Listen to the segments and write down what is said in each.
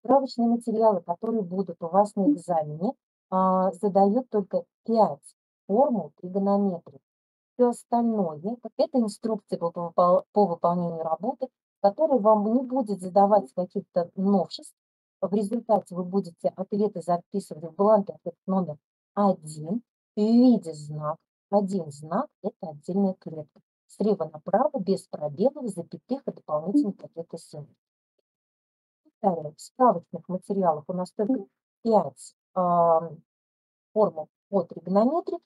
Справочные материалы, которые будут у вас на экзамене, а, задают только 5 формул тригонометрии. Все остальное– это инструкции по, по, по выполнению работы, которая вам не будет задавать каких-то новшеств. В результате вы будете ответы записывать в бланке ответ номер один в виде знак. Один знак – это отдельная клетка. Слева направо, без пробелов, запятых и дополнительных каких-то. Повторяю, в справочных материалах у нас только 5 э, формул по тригонометрии.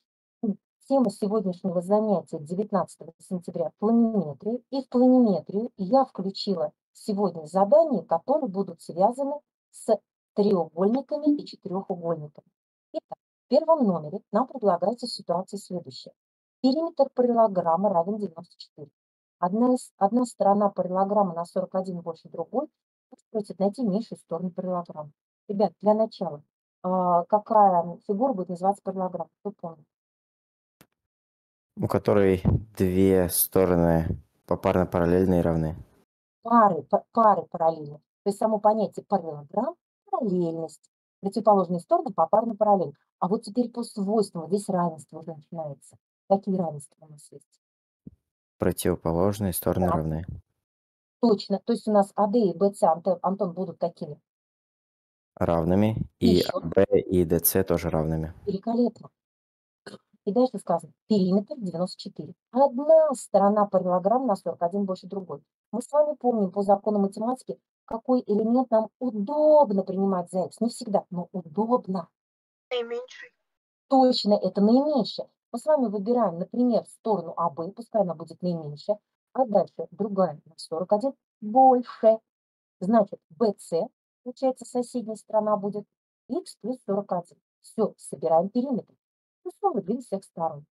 Тема сегодняшнего занятия 19 сентября – планиметрия. И в планиметрию я включила сегодня задания, которые будут связаны с треугольниками и четырехугольниками. Итак, в первом номере нам предлагается ситуация следующая. Периметр параллелограмма равен 94. Одна, из, одна сторона параллелограмма на 41 больше другой. Просит найти меньшую сторону параллелограмма. Ребят, для начала, а, какая фигура будет называться параллелограмм? Кто помнит? У которой две стороны попарно параллельные и равны. Пары, пары параллельны. То есть само понятие параллелограмм – параллельность. Противоположные стороны попарно параллельны. А вот теперь по свойствам здесь равенство уже начинается. Какие равенства у нас есть? Противоположные стороны Да. равны. Точно. То есть у нас АД и БЦ, Антон, Антон будут какими? Равными. И Еще. АБ и ДЦ тоже равными. Великолепно. И дальше сказано, периметр 94. Одна сторона параллелограмма на 41 больше другой. Мы с вами помним по закону математики, какой элемент нам удобно принимать за x. Не всегда, но удобно. Наименьший. Точно, это наименьшее. Мы с вами выбираем, например, сторону АБ, пускай она будет наименьшая, а дальше другая на 41 больше. Значит, BC, получается, соседняя сторона будет x плюс 41. Все, собираем периметр. И снова длин всех сторон.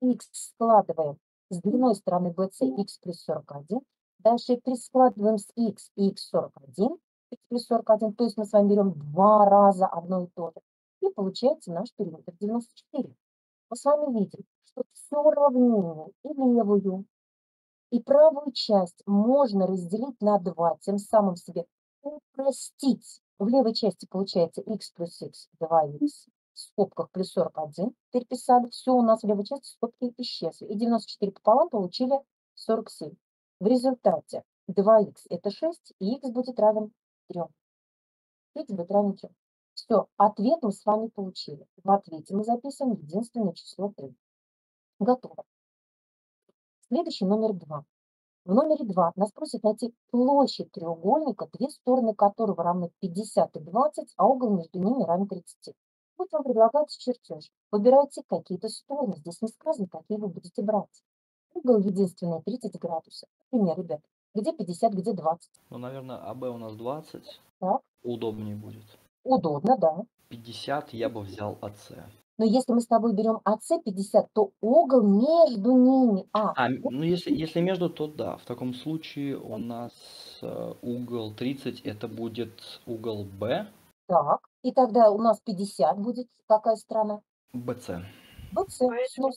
x складываем с длиной стороны BC x плюс 41. Дальше перескладываем с x и x 41, x плюс 41. То есть мы с вами берем два раза одно и то же. И получается наш периметр 94. Мы с вами видим, что все уравнение и левую, и правую часть можно разделить на 2, тем самым себе упростить. В левой части получается x плюс x, 2x, в скобках плюс 41. Переписали, все у нас в левой части скобки исчезли. И 94 пополам получили 47. В результате 2х это 6, и x будет равен 3. x будет равен 3. Все, ответ мы с вами получили. В ответе мы записываем единственное число 3. Готово. Следующий номер 2. В номере 2 нас просят найти площадь треугольника, две стороны которого равны 50 и 20, а угол между ними равен 30. Вот вам предлагается чертеж. Выбирайте какие-то стороны. Здесь не сказано, какие вы будете брать. Угол единственный 30 градусов. Например, ребят, где 50, где 20. Ну, наверное, АБ у нас 20. Так. Удобнее будет. Удобно, да. 50 я бы взял АС. Но если мы с тобой берем АС 50, то угол между ними. А, А, ну если, если между, то да. В таком случае у нас э, угол 30 это будет угол Б, так. И тогда у нас 50 будет какая сторона? БЦ. БЦ.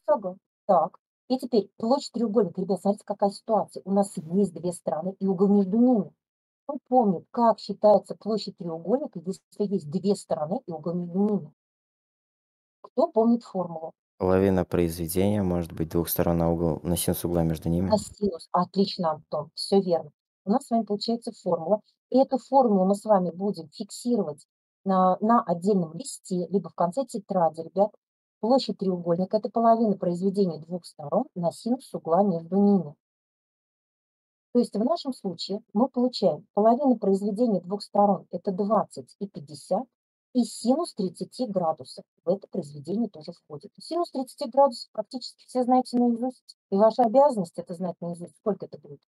Сага. Так. И теперь площадь треугольника. Ребят, смотрите, какая ситуация. У нас есть две стороны и угол между ними. Кто помнит, как считается площадь треугольника, если есть две стороны и угол между ними? Кто помнит формулу? Половина произведения может быть двух сторон на угол, на синус угла между ними. На синус. Отлично, Антон. Все верно. У нас с вами получается формула. И эту формулу мы с вами будем фиксировать на, на отдельном листе, либо в конце тетради, ребят. Площадь треугольника – это половина произведения двух сторон на синус угла между ними. То есть в нашем случае мы получаем половину произведения двух сторон – это 20 и 50, и синус 30 градусов в это произведение тоже входит. Синус 30 градусов практически все знаете наизусть. И ваша обязанность это знать наизусть. Сколько это будет?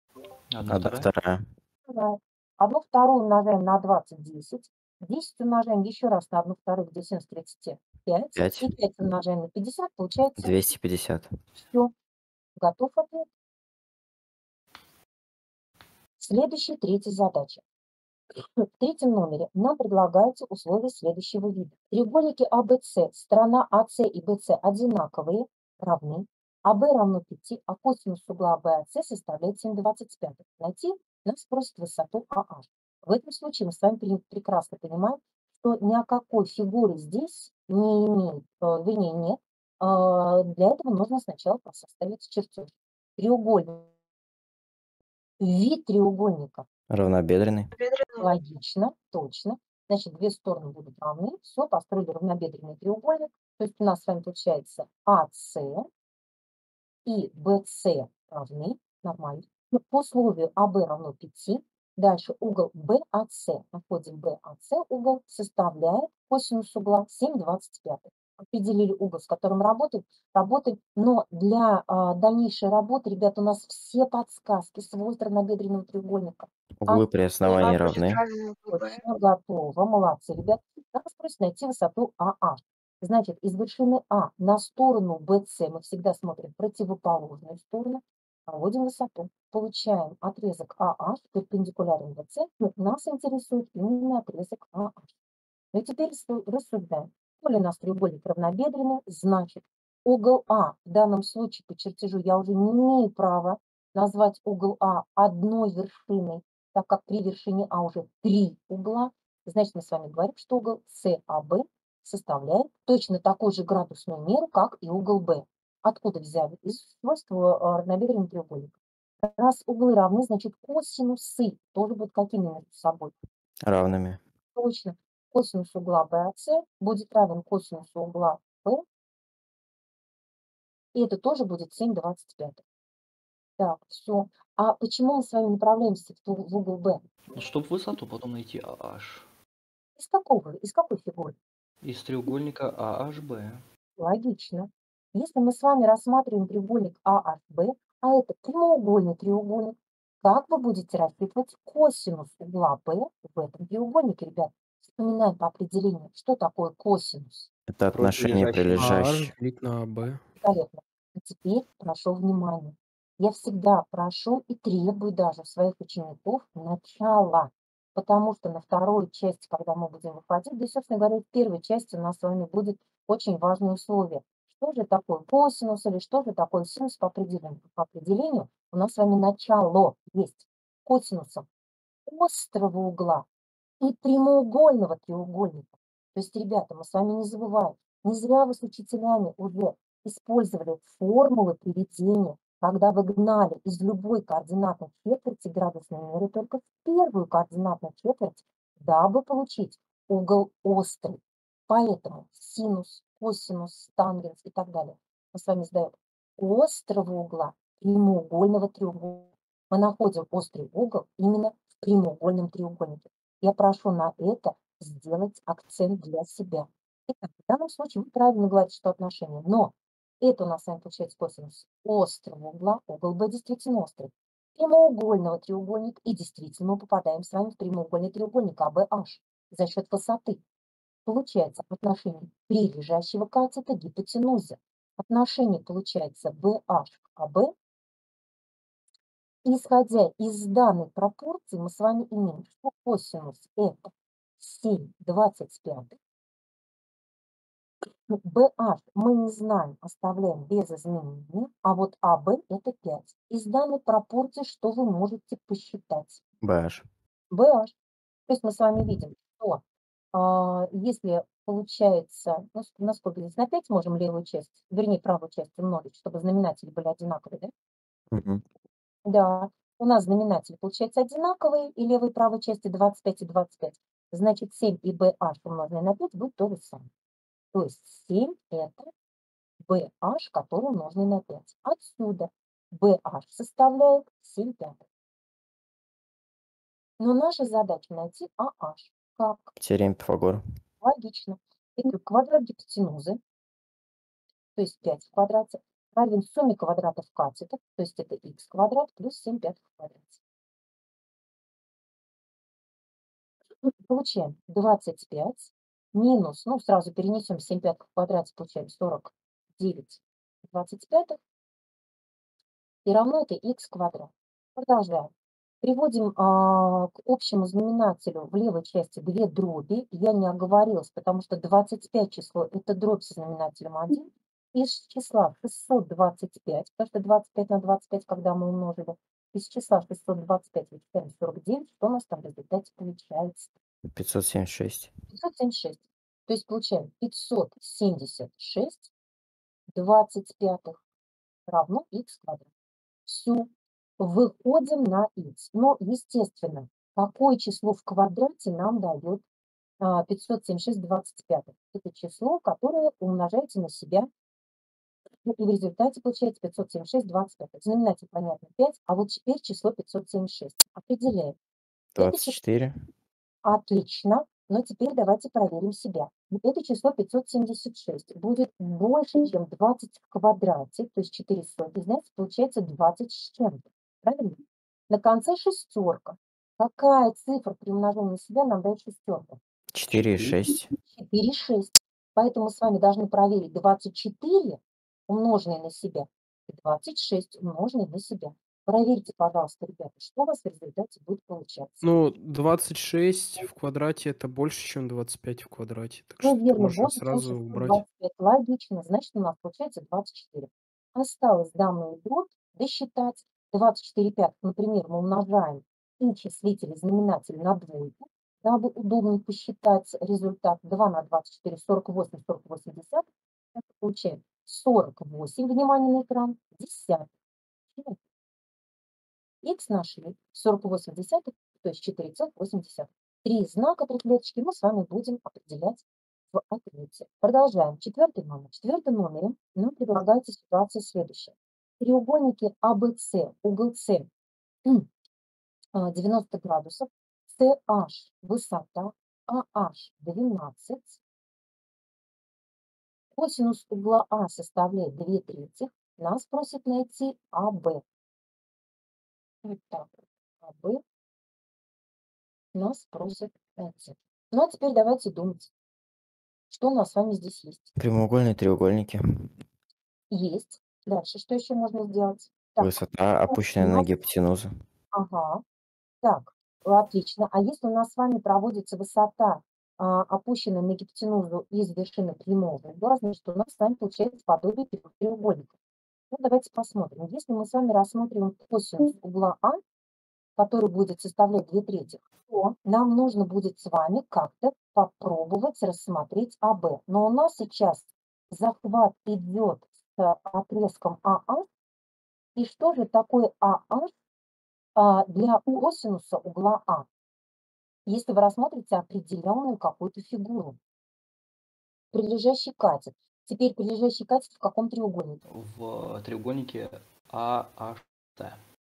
Одна Одна вторая. вторая. Да. Одну вторую умножаем на 20, 10. 10 умножаем еще раз на одну вторую, где синус 35. Пять. И 5 умножаем на 50, получается 250. все. Готов ответ? Следующая, третья задача. В третьем номере нам предлагаются условия следующего вида. Треугольники АБС, сторона АС и БС одинаковые, равны. АБ равно 5, а косинус угла АБАС составляет 7,25. Найти нас просит высоту АH. В этом случае мы с вами прекрасно понимаем, что ни о какой фигуре здесь не имеет, э, вернее, нет. А, для этого нужно сначала составить чертеж. Треугольник. Вид треугольника. Равнобедренный. Логично, точно. Значит, две стороны будут равны. Все, построили равнобедренный треугольник. То есть у нас с вами получается АС и BC равны, нормально. По условию АБ равно 5, дальше угол BAC, находим BAC, угол составляет косинус угла 7,25. Определили угол, с которым работаем, работаем, но для а, дальнейшей работы, ребят, у нас все подсказки, свойства равнобедренного треугольника. Углы а, при основании равны. Точно, готово, молодцы, ребят. Нас просят найти высоту АА. Значит, из вершины А на сторону BC мы всегда смотрим противоположную сторону, проводим высоту. Получаем отрезок АH перпендикулярен BC. Нас интересует именно отрезок AH. Ну и теперь рассуждаем. Коли у нас треугольник равнобедренный, значит угол А, в данном случае по чертежу я уже не имею права назвать угол А одной вершиной, так как при вершине А уже три угла. Значит, мы с вами говорим, что угол САБ составляет точно такую же градусную меру, как и угол B. Откуда взяли? Из свойства а, равнобедренного треугольника. Раз углы равны, значит косинусы тоже будут какими между собой? Равными. Точно. Косинус угла BAC будет равен косинусу угла B. И это тоже будет 7,25. Так, все. А почему мы с вами направляемся в, в угол B? Ну, чтобы высоту потом найти AH. Из какого? Из какой фигуры? Из треугольника AHB. Логично. Если мы с вами рассматриваем треугольник AHB, а это прямоугольный треугольник, как вы будете рассчитывать косинус угла B в этом треугольнике, ребят? Вспоминаем по определению, что такое косинус. Это отношение прилежащих. делить на b. Великолепно. А теперь прошу внимания. Я всегда прошу и требую даже своих учеников начала потому что на второй части, когда мы будем выходить, да и, собственно говоря, в первой части у нас с вами будет очень важное условие. Что же такое косинус или что же такое синус по определению? По определению у нас с вами начало есть косинусом острого угла и прямоугольного треугольника. То есть, ребята, мы с вами не забываем, не зря вы с учителями уже использовали формулы приведения когда вы гнали из любой координатной четверти градусной меры только в первую координатную четверть, дабы получить угол острый. Поэтому синус, косинус, тангенс и так далее мы с вами сдаем острого угла прямоугольного треугольника. Мы находим острый угол именно в прямоугольном треугольнике. Я прошу на это сделать акцент для себя. Итак, в данном случае вы правильно говорите, что отношение. Но это у нас с вами получается косинус острого угла. Угол B действительно острый. Прямоугольного треугольника. И действительно мы попадаем с вами в прямоугольный треугольник ABH за счет высоты. Получается отношение прилежащего катета гипотенузы. Отношение получается BH к AB. Исходя из данной пропорции, мы с вами имеем, что косинус это 7 25 BH мы не знаем, оставляем без изменений, а вот AB это 5. Из данной пропорции что вы можете посчитать? BH. BH. То есть мы с вами видим, что а, если получается, ну, насколько здесь на 5 можем левую часть, вернее правую часть умножить, чтобы знаменатели были одинаковые, да? Да, у нас знаменатели получается одинаковые, и левой и правой части 25 и 25. Значит, 7 и BH умноженное на 5 будет то же самое. То есть 7 это BH, который умноженный на 5. Отсюда BH составляет 7 пятых. Но наша задача найти AH. Как? Теорема Пифагора. Логично. Это квадрат гипотенузы, то есть 5 в квадрате, равен сумме квадратов катетов, то есть это х квадрат плюс 7 пятых в квадрате. Получаем 25 минус, ну, сразу перенесем 7 пятых в квадрате, получаем 49 25 и равно это х квадрат. Продолжаем. Приводим а, к общему знаменателю в левой части две дроби. Я не оговорилась, потому что 25 число – это дробь со знаменателем 1. Из числа 625, потому что 25 на 25, когда мы умножили, Из числа 625 вычитаем 49, что у нас там в результате получается? 576. 576. То есть получаем 576 25 равно х квадрат. Все. Выходим на х. Но, естественно, какое число в квадрате нам дает а, 576 25? Это число, которое умножаете на себя и в результате получается 576 25. Знаменатель, понятно, 5, а вот теперь число 576. Определяем. Это число 24. Отлично. Но теперь давайте проверим себя. Это число 576 будет больше, чем 20 в квадрате, то есть 4 сотни, значит, получается 20 с чем-то. Правильно? На конце шестерка. Какая цифра при умножении на себя нам дает шестерка? 4 и 6. 4, 6. Поэтому мы с вами должны проверить 24 умноженное на себя и 26 умноженное на себя. Проверьте, пожалуйста, ребята, что у вас в результате будет получаться. Ну, 26 в квадрате это больше, чем 25 в квадрате. Так Ну, что верно, можно больше, чем сразу убрать. 625. Логично, значит, у нас получается 24. Осталось данную дробь досчитать. 24 пятых, например, мы умножаем и числитель, и знаменатель на двойку, дабы удобнее посчитать результат. 2 на 24, 48, 48 десятых. Это получаем 48, внимание на экран, десятых. Х нашли 48 десятых, то есть 4,8. Три знака три клеточки мы с вами будем определять в ответе. Продолжаем. Четвертый номер. В четвертом номере нам предлагается ситуация следующая. Треугольники АБС, угол С м, а, 90 градусов, CH высота, AH 12, косинус угла А составляет 2 третьих, нас просит найти АБ. Вот так. АБ нас просят найти. Ну а теперь давайте думать, что у нас с вами здесь есть. Прямоугольные треугольники. Есть. Дальше что еще можно сделать? Так, Высота, опущенная на гипотенузу. Ага. Так, отлично. А если у нас с вами проводится высота, а, опущенная на гипотенузу из вершины прямого угла, значит, у нас с вами получается подобие трех- треугольника. Ну, давайте посмотрим. Если мы с вами рассмотрим косинус угла А, который будет составлять 2 трети, то нам нужно будет с вами как-то попробовать рассмотреть АБ. Но у нас сейчас захват идет с отрезком АА. И что же такое АА а, для косинуса угла А? Если вы рассмотрите определенную какую-то фигуру, прилежащий катет. Теперь прилежащий катет в каком треугольнике? В треугольнике AHC.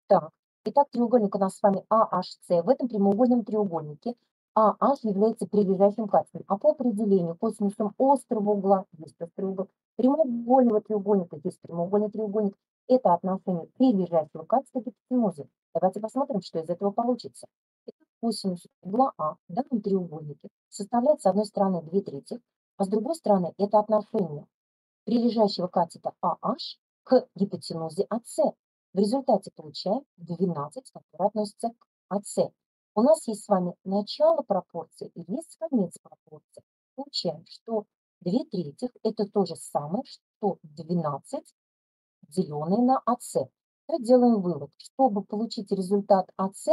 Так, итак, треугольник у нас с вами AHC. В этом прямоугольном треугольнике AH является прилежащим катетом. А по определению косинусом острого угла есть острый угол, прямоугольного треугольника есть прямоугольный треугольник. Это отношение прилежащего катета к гипотенузе. Давайте посмотрим, что из этого получится. Косинус угла А в данном треугольнике составляет с одной стороны 2 трети, а с другой стороны это отношение прилежащего катета AH к гипотенузе АС. В результате получаем 12, который относится к АС. У нас есть с вами начало пропорции и есть конец пропорции. Получаем, что 2 третьих это то же самое, что 12 деленное на АС. То делаем вывод. Чтобы получить результат АС,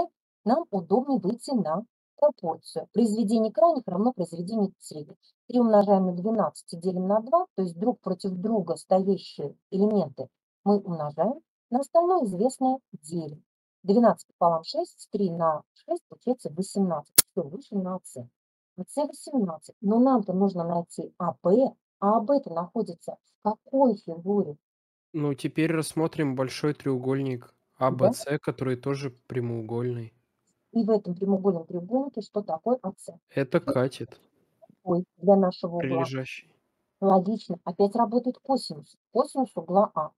нам удобнее выйти на пропорцию. Произведение крайних равно произведению средних. 3 умножаем на 12 и делим на 2, то есть друг против друга стоящие элементы мы умножаем на остальное известное делим. 12 пополам 6, 3 на 6, получается 18. Все, вышли на АС. АС 18. Но нам-то нужно найти АБ, а АБ-то находится в какой фигуре? Ну, теперь рассмотрим большой треугольник АБС, который тоже прямоугольный. И в этом прямоугольном треугольнике что такое АС? Это катет, Ой, для нашего угла. прилежащий. Логично. Опять работает косинус. Косинус угла А.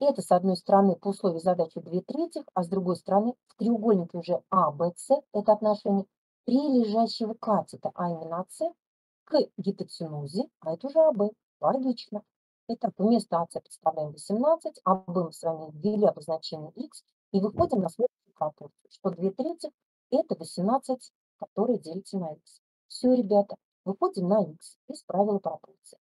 Это, с одной стороны, по условию задачи 2 третьих, а с другой стороны, в треугольнике уже АБС, это отношение прилежащего катета, а именно АС, к гипотенузе, а это уже АБ. Логично. Итак, вместо АС представляем 18, АБ мы с вами ввели обозначение х и выходим на следующую пропорцию, что 2 третьих это 18, которые делится на х. Все, ребята, выходим на х из правила пропорции.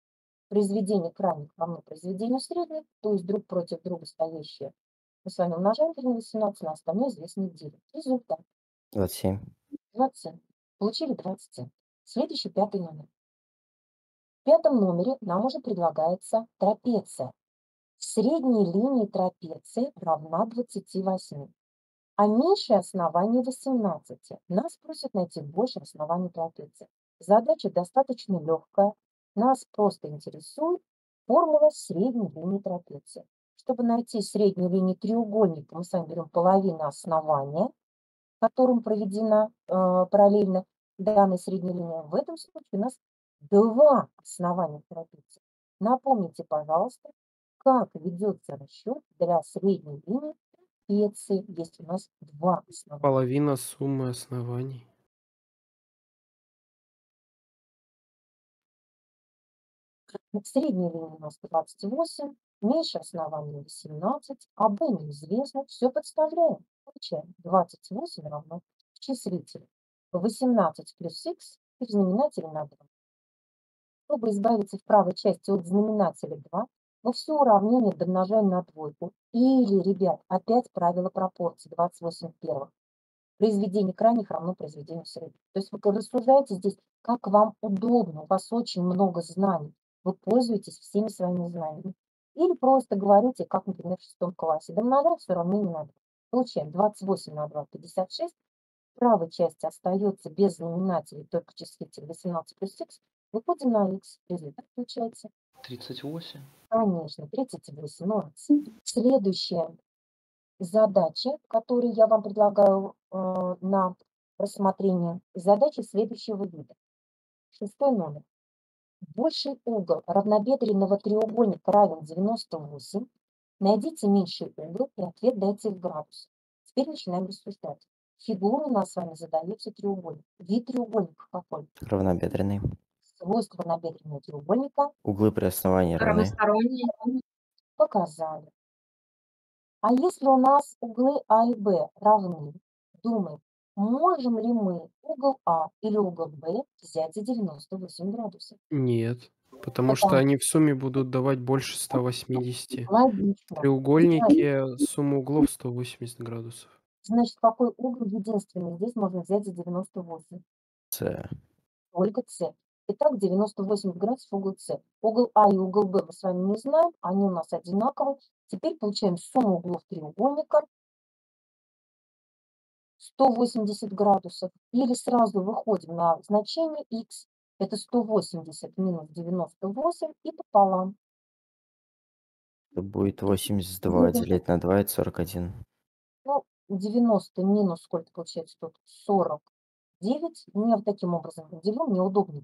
Произведение крайних равно произведению средних, то есть друг против друга стоящие Мы с вами умножаем 3 на 18 на остальное известное делим. Результат 27. 27. Получили 27. Следующий пятый номер. В пятом номере нам уже предлагается трапеция. Средняя линия трапеции равна 28, а меньшее основание 18. Нас просят найти больше оснований трапеции. Задача достаточно легкая. Нас просто интересует формула средней линии трапеции. Чтобы найти среднюю линию треугольника, мы с вами берем половину основания, которым проведена э, параллельно данной средней линии. В этом случае у нас два основания трапеции. Напомните, пожалуйста, как ведется расчет для средней линии трапеции, если у нас два основания. Половина суммы оснований. Средняя линия у нас 28, меньше основания 18, а b неизвестно. Все подставляем. Получаем 28 равно числителю. 18 плюс x и в знаменателе на 2. Чтобы избавиться в правой части от знаменателя 2, мы все уравнение домножаем на двойку. Или, ребят, опять правило пропорций 28 первых. Произведение крайних равно произведению средних. То есть вы рассуждаете здесь, как вам удобно, у вас очень много знаний. Вы пользуетесь всеми своими знаниями. Или просто говорите, как, например, в шестом классе. Домножаем все уравнение на 2. Получаем 28 на 2, 56. В правой части остается без знаменателей только числитель 18 плюс x. Выходим на x. Результат получается 38. Конечно, 38. Молодцы. Следующая задача, которую я вам предлагаю э, на рассмотрение, задача следующего вида. Шестой номер. Больший угол равнобедренного треугольника равен 98. Найдите меньший угол и ответ дайте в градусах. Теперь начинаем рассуждать. Фигура у нас с вами задается треугольник. Вид треугольника какой? Равнобедренный. Свойства равнобедренного треугольника Углы при основании равны. Равносторонние. показали. А если у нас углы А и Б равны, думаем, можем ли мы угол А или угол Б взять за 98 градусов? Нет. Потому что Потому- они в сумме будут давать больше 180. Логично. Треугольники сумма углов 180 градусов. Значит, какой угол единственный здесь можно взять за 98? С. Только С. Итак, 98 градусов угол С. Угол А и угол Б мы с вами не знаем, они у нас одинаковые. Теперь получаем сумму углов треугольника 180 градусов. Или сразу выходим на значение х. Это 180 минус 98 и пополам. Это будет 82 Будем. делить на 2, это 41. Ну, 90 минус сколько получается тут? 49. Мне вот таким образом делю, мне удобнее.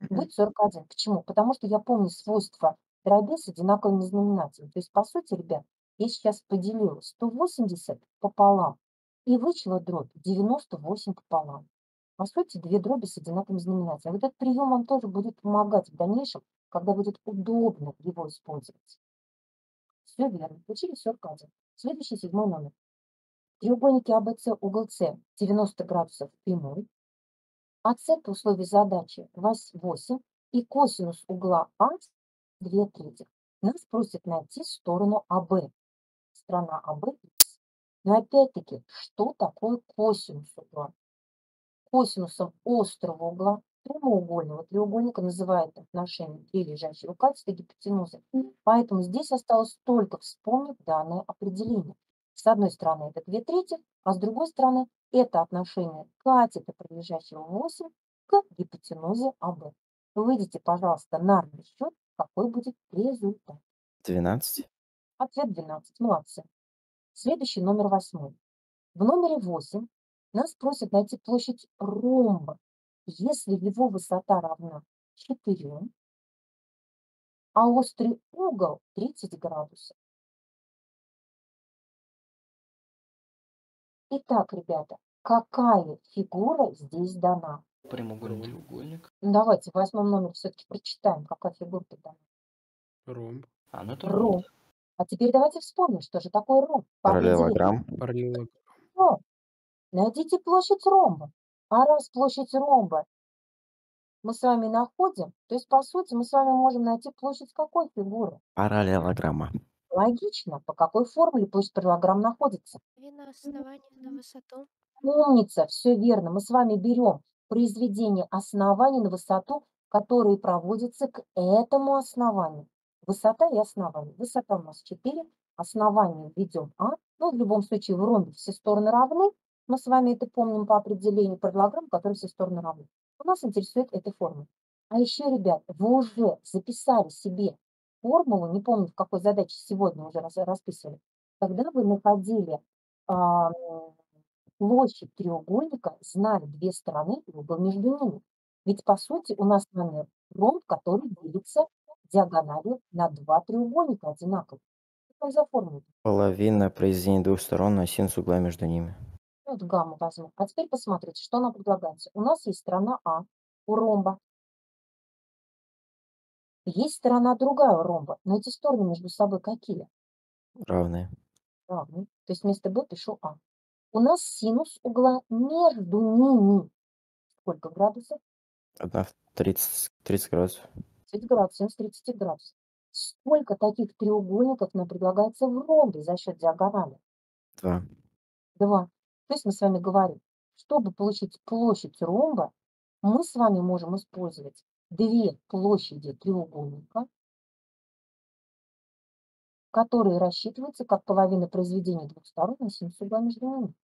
Будет 41. Почему? Потому что я помню свойства дробей с одинаковыми знаменателями. То есть, по сути, ребят, я сейчас поделила 180 пополам и вычла дробь 98 пополам. По сути, две дроби с одинаковыми знаменателями. Вот этот прием вам тоже будет помогать в дальнейшем, когда будет удобно его использовать. Все верно. Получили 41. Следующий седьмой номер. Треугольники АБЦ, угол С 90 градусов прямой. АС по условию задачи 8 и косинус угла А 2 трети. Нас просят найти сторону АБ. Сторона Х. Но опять-таки, что такое косинус угла? Косинусом острого угла прямоугольного треугольника называют отношение три лежащего катета гипотенузы. Поэтому здесь осталось только вспомнить данное определение. С одной стороны это 2 трети, а с другой стороны это отношение катета прилежащего 8 к гипотенузе АБ. Выйдите, пожалуйста, на расчет, какой будет результат. 12. Ответ 12. Молодцы. Следующий номер восьмой. В номере 8 нас просят найти площадь ромба, если его высота равна 4, а острый угол 30 градусов. Итак, ребята, какая фигура здесь дана? Прямоугольный Ровно. треугольник. Ну, давайте в восьмом номере все-таки прочитаем, какая фигура дана. Ромб. А, ну это Ромб. ромб. А теперь давайте вспомним, что же такое ромб. Параллелограмм. Параллелограмм. Ромб. Найдите площадь ромба. А раз площадь ромба мы с вами находим, то есть, по сути, мы с вами можем найти площадь какой фигуры? Параллелограмма. Логично. По какой формуле площадь параллелограмм находится? Равно основание на высоту. Умница, все верно. Мы с вами берем произведение оснований на высоту, которые проводятся к этому основанию. Высота и основание. Высота у нас 4, основание введем А. Ну, в любом случае, в ромбе все стороны равны. Мы с вами это помним по определению параллелограмм, которые все стороны равны. У нас интересует эта формула. А еще, ребят, вы уже записали себе формулу, не помню, в какой задаче сегодня уже расписывали, когда вы находили а, площадь треугольника, знали две стороны и угол между ними. Ведь, по сути, у нас с вами ромб, который делится диагональю на два треугольника одинаковых. Что за формула? Половина произведения двух сторон на синус угла между ними. Вот гамму возьму. А теперь посмотрите, что нам предлагается. У нас есть сторона А у ромба. Есть сторона другая у ромба, но эти стороны между собой какие? Равные. Равные. То есть вместо Б пишу А. У нас синус угла между ними. Сколько градусов? Одна в 30, 30 градусов. 30 градусов, синус 30 градусов. Сколько таких треугольников нам предлагается в ромбе за счет диагонали? Два. Два. То есть мы с вами говорим, чтобы получить площадь ромба, мы с вами можем использовать две площади треугольника, которые рассчитываются как половина произведения двух сторон на синус угла между ними.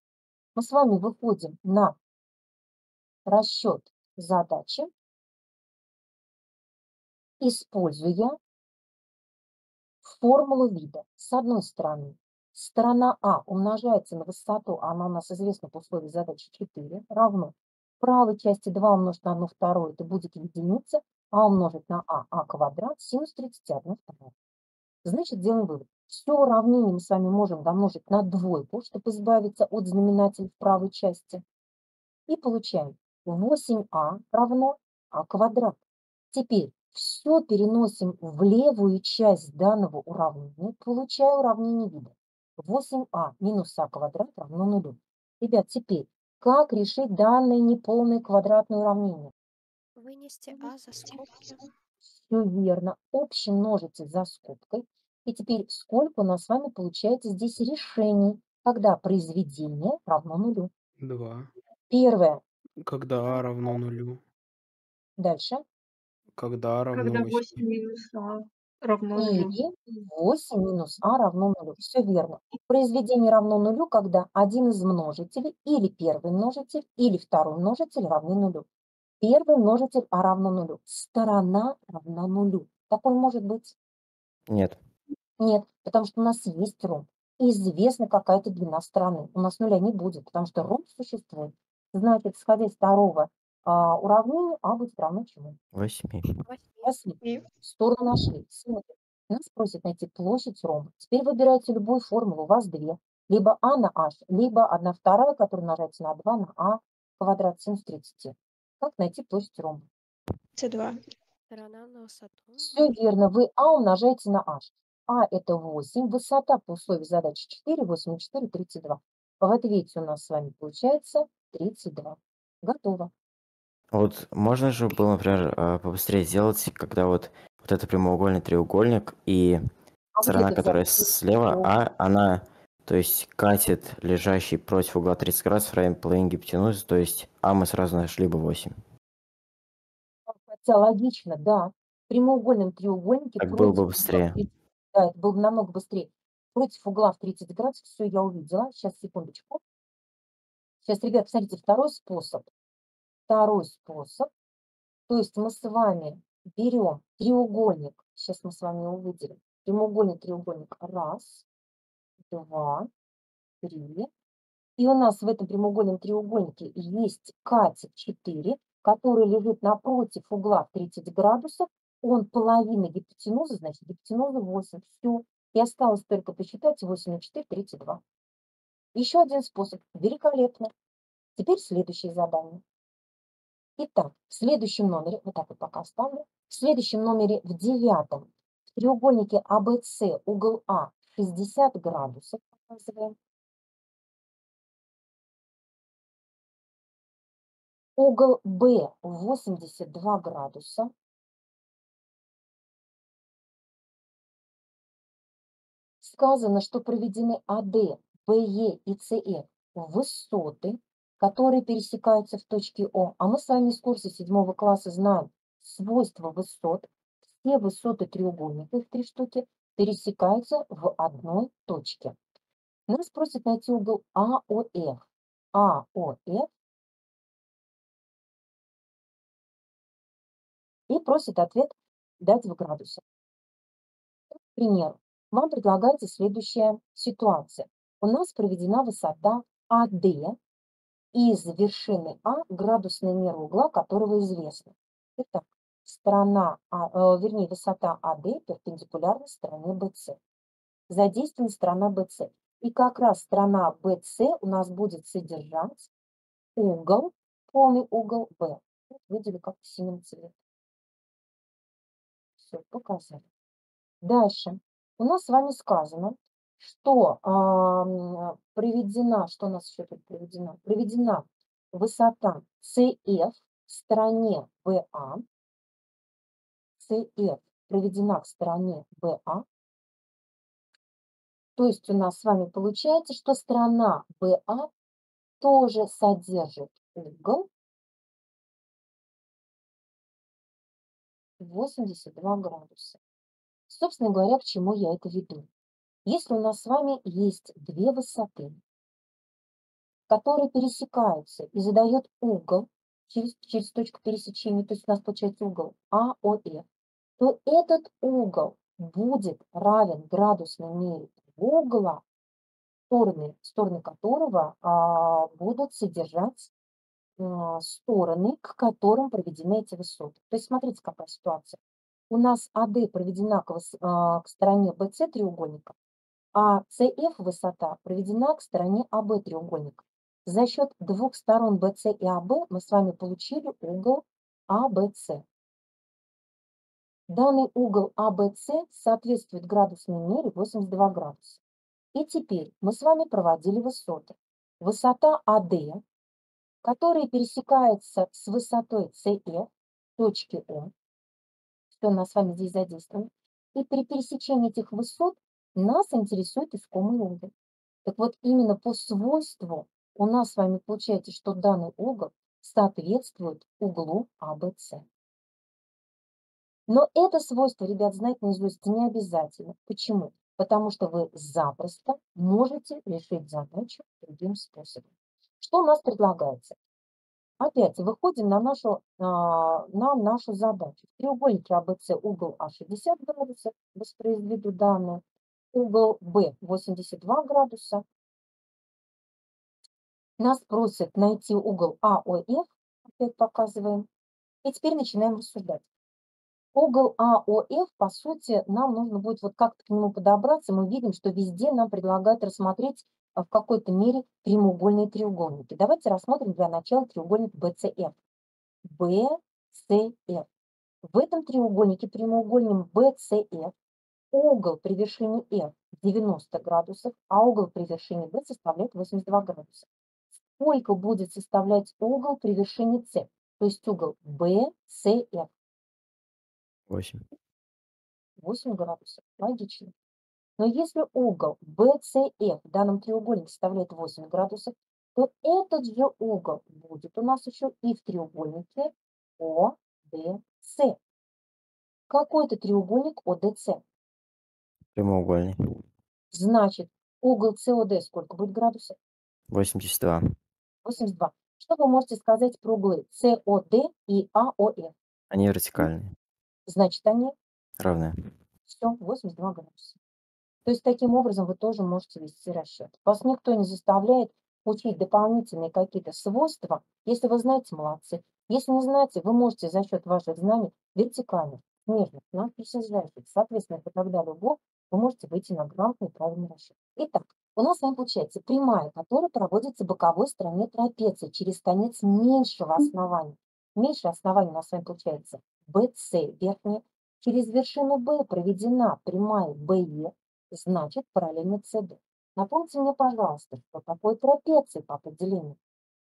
Мы с вами выходим на расчет задачи, используя формулу вида. С одной стороны, сторона А умножается на высоту, а она у нас известна по условию задачи 4, равно правой части 2 умножить на 1 вторую, это будет единица, а умножить на А, А квадрат, синус 31 вторая. Значит, делаем вывод. Все уравнение мы с вами можем домножить на двойку, чтобы избавиться от знаменателя в правой части. И получаем 8а равно а квадрат. Теперь все переносим в левую часть данного уравнения, получаю уравнение вида. 8а минус а квадрат равно нулю. Ребят, теперь как решить данное неполное квадратное уравнение? Вынести А за скобки. Все верно. Общий множитель за скобкой. И теперь сколько у нас с вами получается здесь решений, когда произведение равно нулю. Два. Первое. Когда А равно нулю. Дальше. Когда А равно Когда 8. 8 минус А равно нулю. Или 8 минус а равно нулю. Все верно. Произведение равно нулю, когда один из множителей, или первый множитель, или второй множитель равны нулю. Первый множитель а равно нулю. Сторона равна нулю. Такой может быть? Нет. Нет, потому что у нас есть ромб. Известна какая-то длина стороны. У нас нуля не будет, потому что ромб существует. Значит, исходя из второго а, уравнения, а будет равно чему? Восьми. Восьми. Сторону нашли. Смотрим. Нас просят найти площадь ромба. Теперь выбирайте любую формулу. У вас две. Либо а на h, либо одна вторая, которая умножается на 2 на а квадрат синус 30. Как найти площадь ромба? С2. Сторона на высоту. Все верно. Вы а умножаете на h. А это 8. Высота по условию задачи 4. 8 на 4 – 32. В ответе у нас с вами получается 32. Готово. Вот можно же было, например, а, побыстрее сделать, когда вот, вот это прямоугольный треугольник и А сторона, ты которая взял слева, а она, то есть катит лежащий против угла 30 градусов в районе половины гипотенузы, то есть а мы сразу нашли бы 8. Хотя логично, да. В прямоугольном треугольнике Так было бы быстрее. 30 Да, это было бы намного быстрее. Против угла в 30 градусов, все, я увидела. Сейчас, секундочку. Сейчас, ребят, смотрите, второй способ. Второй способ. То есть мы с вами берем треугольник. Сейчас мы с вами его выделим. Прямоугольный треугольник. Раз, два, три. И у нас в этом прямоугольном треугольнике есть катет 4, который лежит напротив угла в 30 градусов. Он половина гипотенузы, значит гипотенуза 8. Все. И осталось только посчитать 8 на 4, 32. Еще один способ. Великолепно. Теперь следующее задание. Итак, в следующем номере, вот так вот пока оставлю, в следующем номере в девятом в треугольнике ABC угол А 60 градусов показываем. Угол Б 82 градуса. сказано, что проведены АД, БЕ и СФ высоты, которые пересекаются в точке О. А мы с вами из курса седьмого класса знаем свойства высот. Все высоты треугольника, их три штуки, пересекаются в одной точке. Нас просят найти угол АОФ. АОФ и просит ответ дать в градусах. К примеру, вам предлагается следующая ситуация. У нас проведена высота АД из вершины А градусная мера угла, которого известна. Итак, сторона, а, э, вернее, высота АД перпендикулярна стороне BC. Задействована сторона BC. И как раз сторона BC у нас будет содержать угол, полный угол B. Выделю как синим цветом. Все, показали. Дальше. У нас с вами сказано, что а, приведена, что у нас еще тут приведена? Приведена высота CF в стороне BA. CF приведена к стороне BA. То есть у нас с вами получается, что сторона BA тоже содержит угол 82 градуса. Собственно говоря, к чему я это веду? Если у нас с вами есть две высоты, которые пересекаются и задают угол через, через точку пересечения, то есть у нас получается угол АОФ, то этот угол будет равен градусной мере угла, стороны, стороны которого а, будут содержать а, стороны, к которым проведены эти высоты. То есть смотрите, какая ситуация. У нас АД проведена к, а, к стороне BC треугольника, а CF высота проведена к стороне АБ треугольника. За счет двух сторон BC и АБ мы с вами получили угол ABC. Данный угол ABC соответствует градусной мере 82 градуса. И теперь мы с вами проводили высоты. Высота AD, которая пересекается с высотой CF, точки О, что у нас с вами здесь задействовано. И при пересечении этих высот нас интересует искомый угол. Так вот, именно по свойству у нас с вами получается, что данный угол соответствует углу АБЦ. Но это свойство, ребят, знать наизусть не обязательно. Почему? Потому что вы запросто можете решить задачу другим способом. Что у нас предлагается? Опять выходим на нашу, а, на нашу задачу. В треугольнике АБЦ угол А60 градусов, воспроизведу данные угол Б 82 градуса. Нас просят найти угол АОФ, опять показываем. И теперь начинаем рассуждать. Угол АОФ, по сути, нам нужно будет вот как-то к нему подобраться. Мы видим, что везде нам предлагают рассмотреть а, в какой-то мере прямоугольные треугольники. Давайте рассмотрим для начала треугольник BCF. BCF. В этом треугольнике прямоугольном BCF угол при вершине F 90 градусов, а угол при вершине B составляет 82 градуса. Сколько будет составлять угол при вершине С? То есть угол BCF. 8. 8 градусов. Логично. Но если угол BCF в данном треугольнике составляет 8 градусов, то этот же угол будет у нас еще и в треугольнике ODC. Какой это треугольник ODC? Прямоугольный. Значит, угол COD сколько будет градусов? 82. 82. Что вы можете сказать про углы COD и AOF? Они вертикальные. Значит, они Равные. все 82 градуса. То есть таким образом вы тоже можете вести расчет. Вас никто не заставляет учить дополнительные какие-то свойства. Если вы знаете, молодцы. Если не знаете, вы можете за счет ваших знаний вертикальных, смежных, присоединяющих, соответственно, это тогда любовь, вы можете выйти на грамотный правильный расчет. Итак, у нас с вами получается прямая, которая проводится боковой стороне трапеции через конец меньшего основания. Меньшее основание у нас с вами получается BC верхняя. Через вершину B проведена прямая BE, значит параллельно CD. Напомните мне, пожалуйста, что такое трапеция по определению.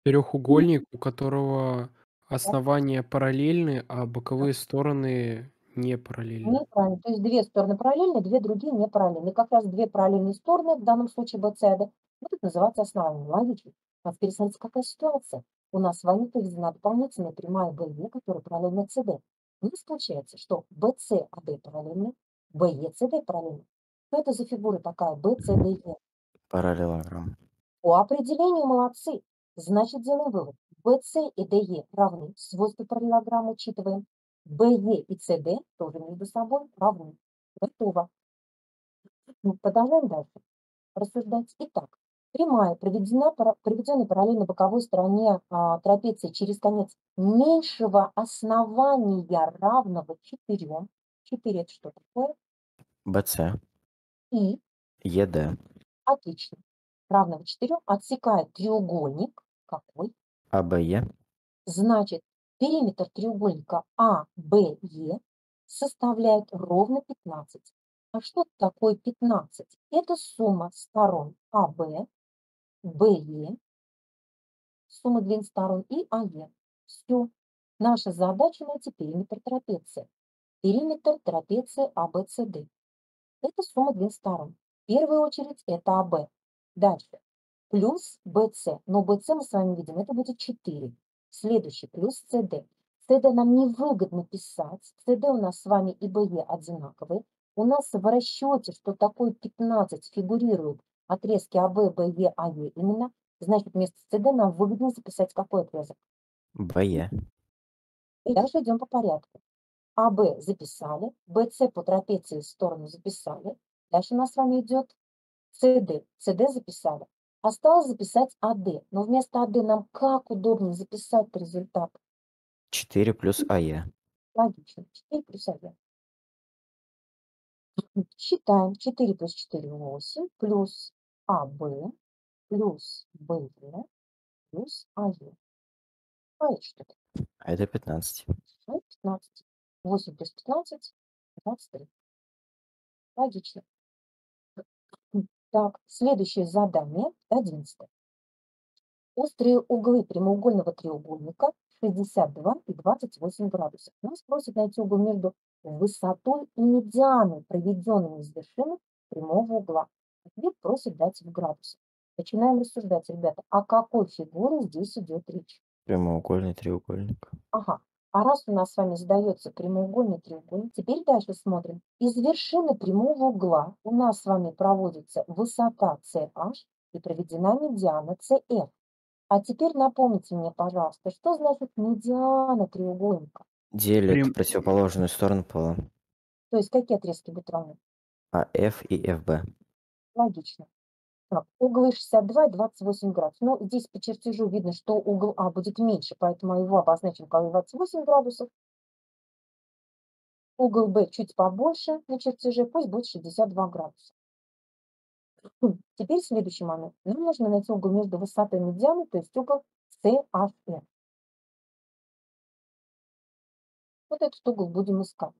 Трехугольник, у которого основания параллельны, а боковые стороны Не параллельно. Неправильно. То есть две стороны параллельны, две другие не параллельны. И как раз две параллельные стороны, в данном случае AD, будут называться основанием. Логично. А теперь смотрите, какая ситуация. У нас с вами проведена дополнительная прямая BE, которая параллельна CD. У нас получается, что BC, AD параллельны, BE, CD параллельны. Что это за фигура такая BCDE? Параллелограмм. По определению молодцы. Значит, делаем вывод. BC и DE равны. Свойства параллелограмма учитываем. BE и CD тоже между собой равны. Готово. Ну, Продолжаем дальше рассуждать. Итак, прямая проведена, проведенная параллельно боковой стороне а, трапеции через конец меньшего основания равного 4. 4 это что такое? БЦ. И ЕД. отлично. Равного 4 отсекает треугольник. Какой? АБЕ. Значит, периметр треугольника АБЕ составляет ровно 15. А что такое 15? Это сумма сторон АБ, БЕ, сумма длин сторон и АЕ. Все. Наша задача найти периметр трапеции. Периметр трапеции АБЦД. Это сумма длин сторон. В первую очередь это АБ. Дальше. Плюс БЦ. Но БЦ мы с вами видим, это будет 4. Следующий плюс CD. CD нам невыгодно писать. CD у нас с вами и BE одинаковые. У нас в расчете, что такое 15 фигурирует отрезки АБ, БЕ, АЕ именно. Значит, вместо CD нам выгодно записать какой отрезок? БЕ. И дальше идем по порядку. АБ записали, БЦ по трапеции в сторону записали. Дальше у нас с вами идет CD. CD записали. Осталось записать АД. Но вместо АД нам как удобнее записать результат? 4 плюс АЕ. Логично. 4 плюс 1. Считаем. 4 плюс 4 – 8, плюс АБ, плюс БЕ, плюс АЕ. А это что такое? А это 15. Ну, 15. 8 плюс 15 – 23. Логично. Так, следующее задание, 11. Острые углы прямоугольного треугольника 62 и 28 градусов. Нас просят найти угол между высотой и медианой, проведенными из вершины прямого угла. Ответ просит дать в градусах. Начинаем рассуждать, ребята, о какой фигуре здесь идет речь. Прямоугольный треугольник. Ага. А раз у нас с вами задается прямоугольный треугольник, теперь дальше смотрим. Из вершины прямого угла у нас с вами проводится высота CH и проведена медиана CF. А теперь напомните мне, пожалуйста, что значит медиана треугольника? Делит Прям- противоположную сторону пола. То есть какие отрезки будут равны? АФ и ФБ. Логично. Так, углы 62 и 28 градусов. Но здесь по чертежу видно, что угол А будет меньше, поэтому его обозначим как 28 градусов. Угол Б чуть побольше на чертеже, пусть будет 62 градуса. Теперь следующий момент. Нам нужно найти угол между высотой медианы, то есть угол CHN. Вот этот угол будем искать.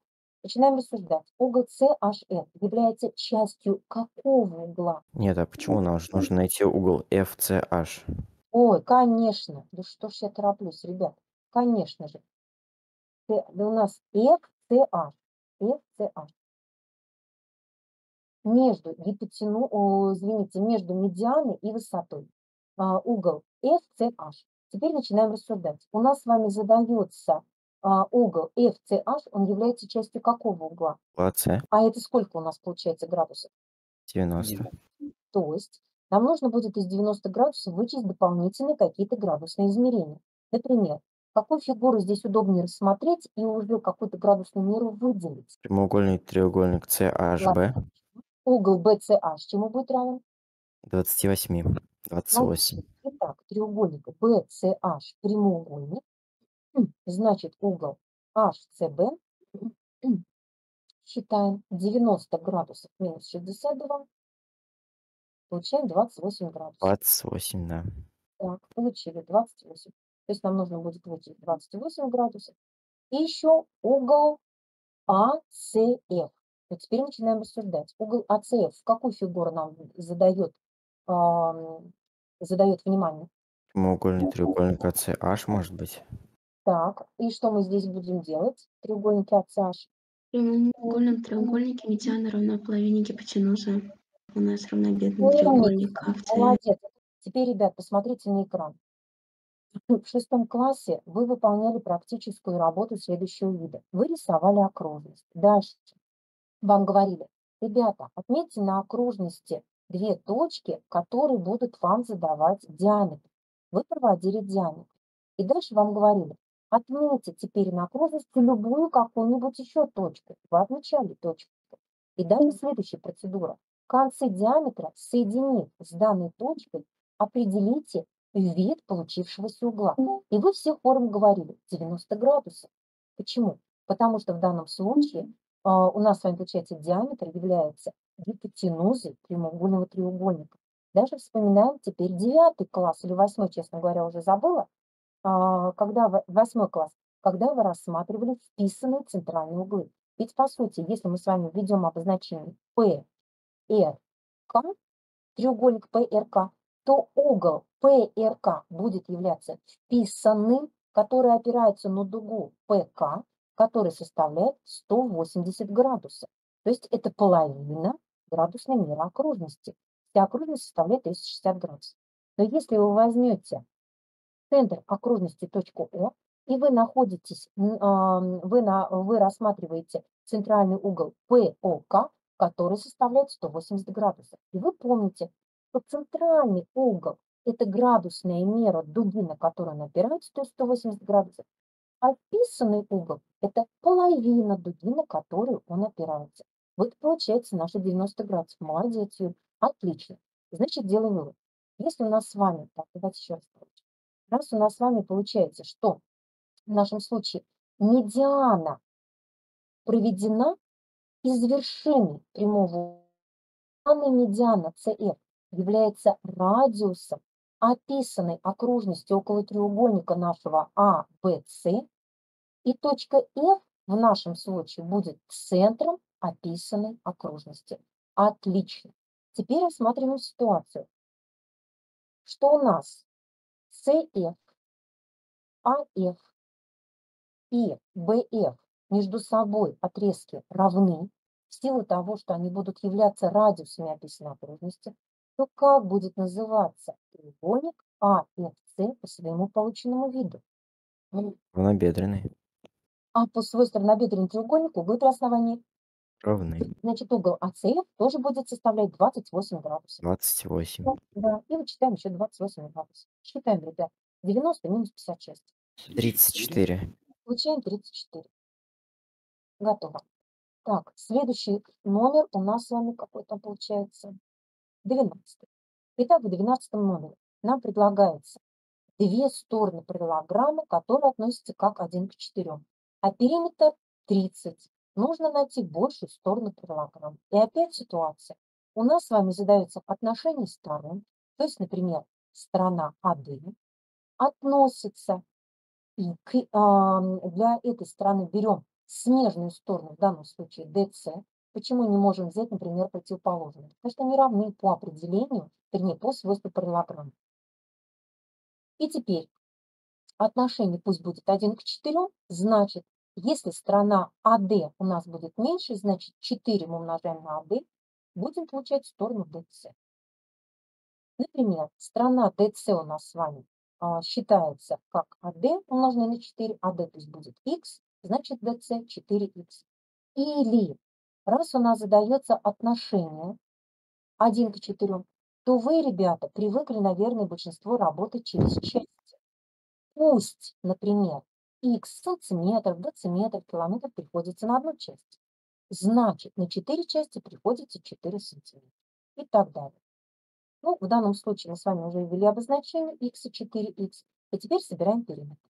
Начинаем рассуждать. Угол CHN является частью какого угла? Нет, а почему нам же нужно найти угол FCH? Ой, конечно. Да что ж я тороплюсь, ребят. Конечно же. Т- Да у нас FCH. FCH. Между гипотену, о, извините, между медианой и высотой. А, угол FCH. Теперь начинаем рассуждать. У нас с вами задается угол FCH, он является частью какого угла? АЦ А это сколько у нас получается градусов? 90. То есть нам нужно будет из 90 градусов вычесть дополнительные какие-то градусные измерения. Например, какую фигуру здесь удобнее рассмотреть и уже какую-то градусную меру выделить. Прямоугольный треугольник CHB Угол BCH чему будет равен? 28. 28. Итак, треугольник BCH прямоугольник, значит угол HCB считаем 90 градусов минус 62, получаем 28 градусов. 28, да. Так, получили 28. То есть нам нужно будет вычесть 28 градусов. И еще угол АЦФ. Вот теперь начинаем рассуждать. Угол АЦФ в какую фигуру нам задает, ам, задает внимание? Прямоугольный треугольник ACH может быть. Так, и что мы здесь будем делать? Треугольники АЦH. прямоугольном треугольнике медиана равна половине гипотенузы. У нас Умница, треугольник А в С. молодец. Теперь, ребят, посмотрите на экран. В шестом классе вы выполняли практическую работу следующего вида. Вы рисовали окружность. Дальше вам говорили, ребята, отметьте на окружности две точки, которые будут вам задавать диаметр. Вы проводили диаметр. И дальше вам говорили, отметьте теперь на окружности любую какую-нибудь еще точку. Вы отмечали точку. И далее следующая процедура. Концы диаметра, соединив с данной точкой, определите вид получившегося угла. И вы все хором говорили 90 градусов. Почему? Потому что в данном случае а, у нас с вами получается диаметр является гипотенузой прямоугольного треугольника. Даже вспоминаем теперь девятый класс или восьмой, честно говоря, уже забыла, когда вы, восьмой класс, когда вы рассматривали вписанные центральные углы. Ведь по сути, если мы с вами введем обозначение P, R, K, треугольник PRK, то угол PRK будет являться вписанным, который опирается на дугу PK, который составляет 180 градусов. То есть это половина градусной меры окружности. Вся окружность составляет 360 градусов. Но если вы возьмете центр окружности точку О, и вы находитесь, вы, на, вы рассматриваете центральный угол ПОК, который составляет 180 градусов. И вы помните, что центральный угол – это градусная мера дуги, на которую он опирается, то есть 180 градусов. А описанный угол – это половина дуги, на которую он опирается. Вот получается наши 90 градусов. Молодец, Юль. Отлично. Значит, делаем вывод. Если у нас с вами, так, давайте еще раз. Раз у нас с вами получается, что в нашем случае медиана проведена из вершины прямого угла, медиана CF является радиусом описанной окружности около треугольника нашего ABC, и точка F в нашем случае будет центром описанной окружности. Отлично. Теперь рассматриваем ситуацию. Что у нас? CF, AF и BF между собой отрезки равны, в силу того, что они будут являться радиусами описанной окружности, то как будет называться треугольник АФС по своему полученному виду? Равнобедренный. А по свойству равнобедренный треугольник углы при Ровный. значит, угол АЦФ тоже будет составлять 28 градусов. 28. Да, да, и вычитаем еще 28 градусов. Считаем, ребят, 90 минус 56. 34. Получаем 34. Готово. Так, следующий номер у нас с вами какой там получается? 12. Итак, в 12 номере нам предлагается две стороны параллелограмма, которые относятся как 1 к 4. А периметр 30. Нужно найти большую сторону параллелограмма. И опять ситуация. У нас с вами задается отношение сторон. То есть, например, сторона АД относится и к, а, для этой стороны берем смежную сторону, в данном случае DC. Почему не можем взять, например, противоположную? Потому что они равны по определению, вернее, по свойству параллелограмма. И теперь отношение пусть будет 1 к 4, значит, если сторона АД у нас будет меньше, значит 4 мы умножаем на АД, будем получать сторону DC. Например, сторона DC у нас с вами а, считается как АД умноженное на 4, АД пусть будет х, значит DC 4х. Или раз у нас задается отношение 1 к 4, то вы, ребята, привыкли, наверное, большинство работать через части. Пусть, например, x сантиметров, дециметров, километров приходится на одну часть. Значит, на 4 части приходится 4 сантиметра и так далее. Ну, в данном случае мы с вами уже ввели обозначение x и 4x, и теперь собираем периметр.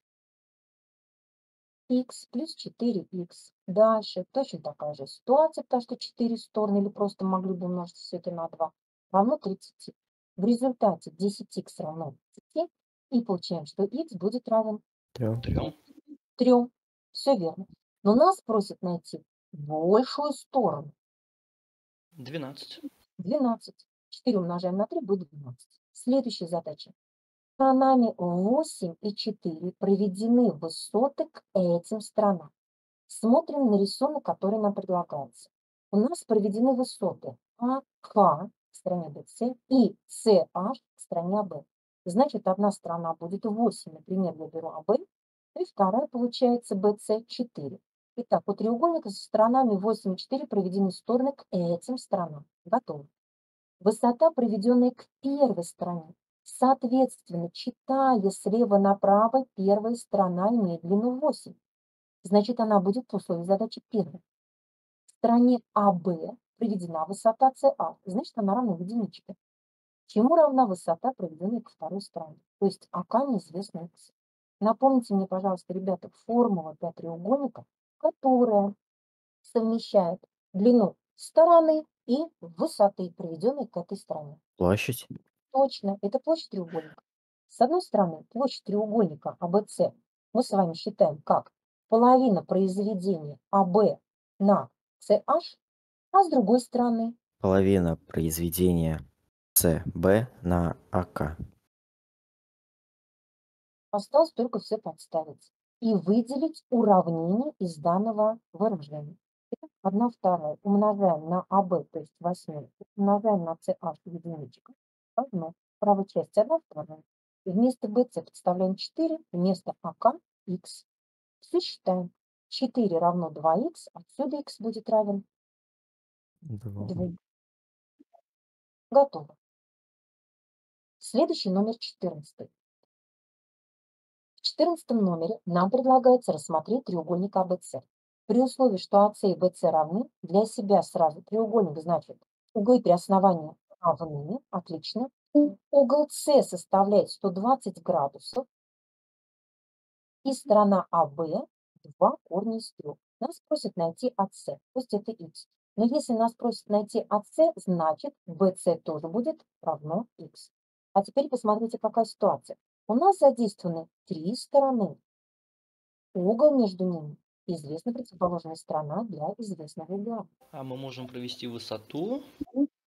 x плюс 4x. Дальше точно такая же ситуация, потому что 4 стороны, или просто могли бы умножить все это на 2, равно 30. В результате 10x равно 30, и получаем, что x будет равен Трем. 3. Все верно. Но нас просят найти большую сторону. 12. 12. 4 умножаем на 3 будет 12. Следующая задача. Сторонами 8 и 4 проведены высоты к этим сторонам. Смотрим на рисунок, который нам предлагается. У нас проведены высоты АК к стороне BC и CH к стороне AB. Значит, одна сторона будет 8, например, я беру АБ, и вторая получается BC 4. Итак, у треугольника со сторонами 8 и 4 проведены стороны к этим сторонам. Готово. Высота, проведенная к первой стороне. Соответственно, читая слева направо, первая сторона имеет длину 8. Значит, она будет по условию задачи первой. В стороне АБ приведена высота СА, значит, она равна единичке. Чему равна высота, проведенная к второй стороне? То есть АК неизвестна x. Напомните мне, пожалуйста, ребята, формула для треугольника, которая совмещает длину стороны и высоты, приведенной к этой стороне. Площадь. Точно, это площадь треугольника. С одной стороны, площадь треугольника АБЦ мы с вами считаем как половина произведения АБ на CH, а с другой стороны Половина произведения СБ на АК. Осталось только все подставить и выделить уравнение из данного выражения. Итак, 1 вторая умножаем на АБ, то есть восьмерку, умножаем на CH единичка, равно в правой части 1 вторая. И вместо BC подставляем 4, вместо АК x. Все считаем. 4 равно 2х, отсюда x будет равен Два. 2. Готово. Следующий номер 14. В 14 номере нам предлагается рассмотреть треугольник АБЦ. При условии, что АС и БЦ равны, для себя сразу треугольник значит углы при основании равны, отлично. Угол С составляет 120 градусов, и сторона АБ два корня из трех. Нас просят найти АС, пусть это х. Но если нас просят найти АС, значит BC тоже будет равно х. А теперь посмотрите, какая ситуация. У нас задействованы три стороны. Угол между ними известна противоположная сторона для известного угла. А мы можем провести высоту,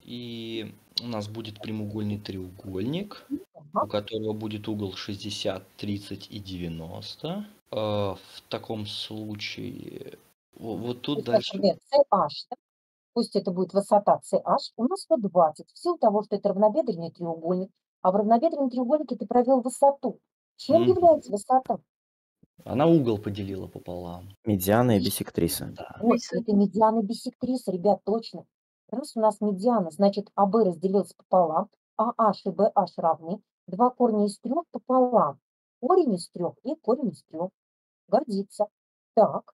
и у нас будет прямоугольный треугольник, у которого будет угол 60, 30 и 90. Э, В таком случае, во- вот тут Пусть, дальше... например, CH, да? пусть это будет высота CH, у нас 120, в силу того, что это равнобедренный треугольник, а в равнобедренном треугольнике ты провел высоту. Чем Мгм. является высота? Она угол поделила пополам. Медиана и бисектриса. Да. Вот, это медиана биссектриса, ребят, точно. Раз у нас медиана, значит АБ разделилась пополам, а H и BH равны. Два корня из трех пополам. Корень из трех и корень из трех. Годится. Так,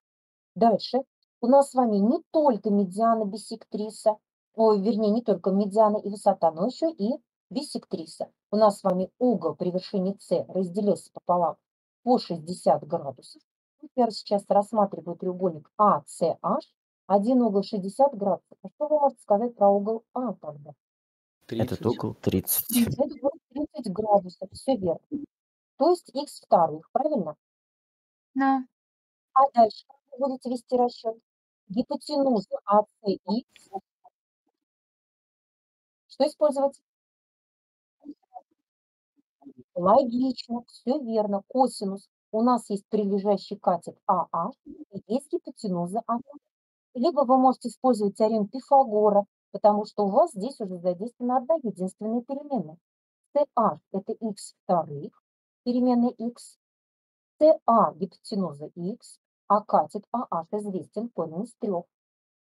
дальше. У нас с вами не только медиана биссектриса, ой, вернее, не только медиана и высота, но еще и биссектриса. У нас с вами угол при вершине С разделился пополам по 60 градусов. Например, сейчас рассматриваю треугольник ACH. Один угол 60 градусов. А что вы можете сказать про угол А тогда? Этот 30. угол 30. Это будет 30 градусов, все верно. То есть х вторых, правильно? Да. А дальше как вы будете вести расчет? Гипотенуза ACX. Что использовать? Логично, все верно. Косинус. У нас есть прилежащий катет АА и есть гипотенуза АА. Либо вы можете использовать теорему Пифагора, потому что у вас здесь уже задействована одна единственная переменная. CH – это x вторых, переменная x. CA – гипотенуза x, а катет AH известен корень из трех.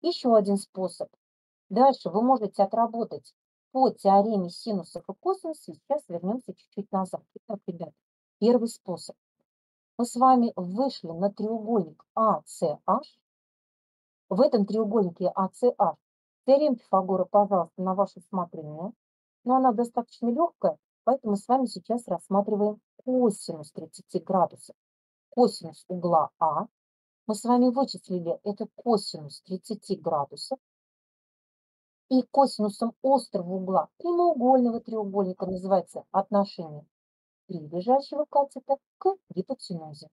Еще один способ. Дальше вы можете отработать по теореме синусов и косинусов. Сейчас вернемся чуть-чуть назад. Итак, ребят, первый способ. Мы с вами вышли на треугольник ACH. В этом треугольнике ACH теорема Пифагора, пожалуйста, на ваше усмотрение. Но она достаточно легкая, поэтому мы с вами сейчас рассматриваем косинус 30 градусов. Косинус угла А. Мы с вами вычислили это косинус 30 градусов. И косинусом острого угла прямоугольного треугольника называется отношение прилежащего катета к гипотенузе.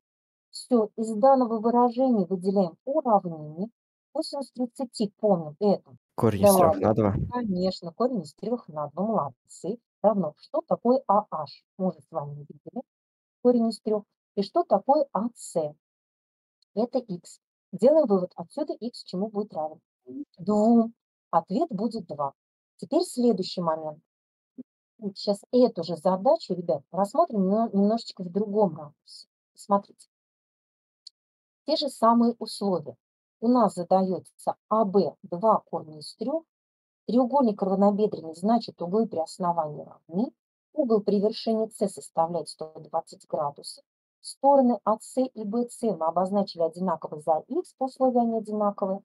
Все, из данного выражения выделяем уравнение. Косинус 30, помним, это, Корень из трех ладно. на 2. конечно, корень из трех на 2, молодцы. Равно, что такое AH? Мы уже с вами видели. Корень из трех. И что такое AC? Это x. Делаем вывод. Отсюда x чему будет равен? 2. Ответ будет 2. Теперь следующий момент. Сейчас эту же задачу, ребят, рассмотрим немножечко в другом ракурсе. Смотрите. Те же самые условия. У нас задается АБ два корня из трех. Треугольник равнобедренный, значит углы при основании равны. Угол при вершине С составляет 120 градусов. Стороны АС и BC мы обозначили одинаково за х, по условию они одинаковые.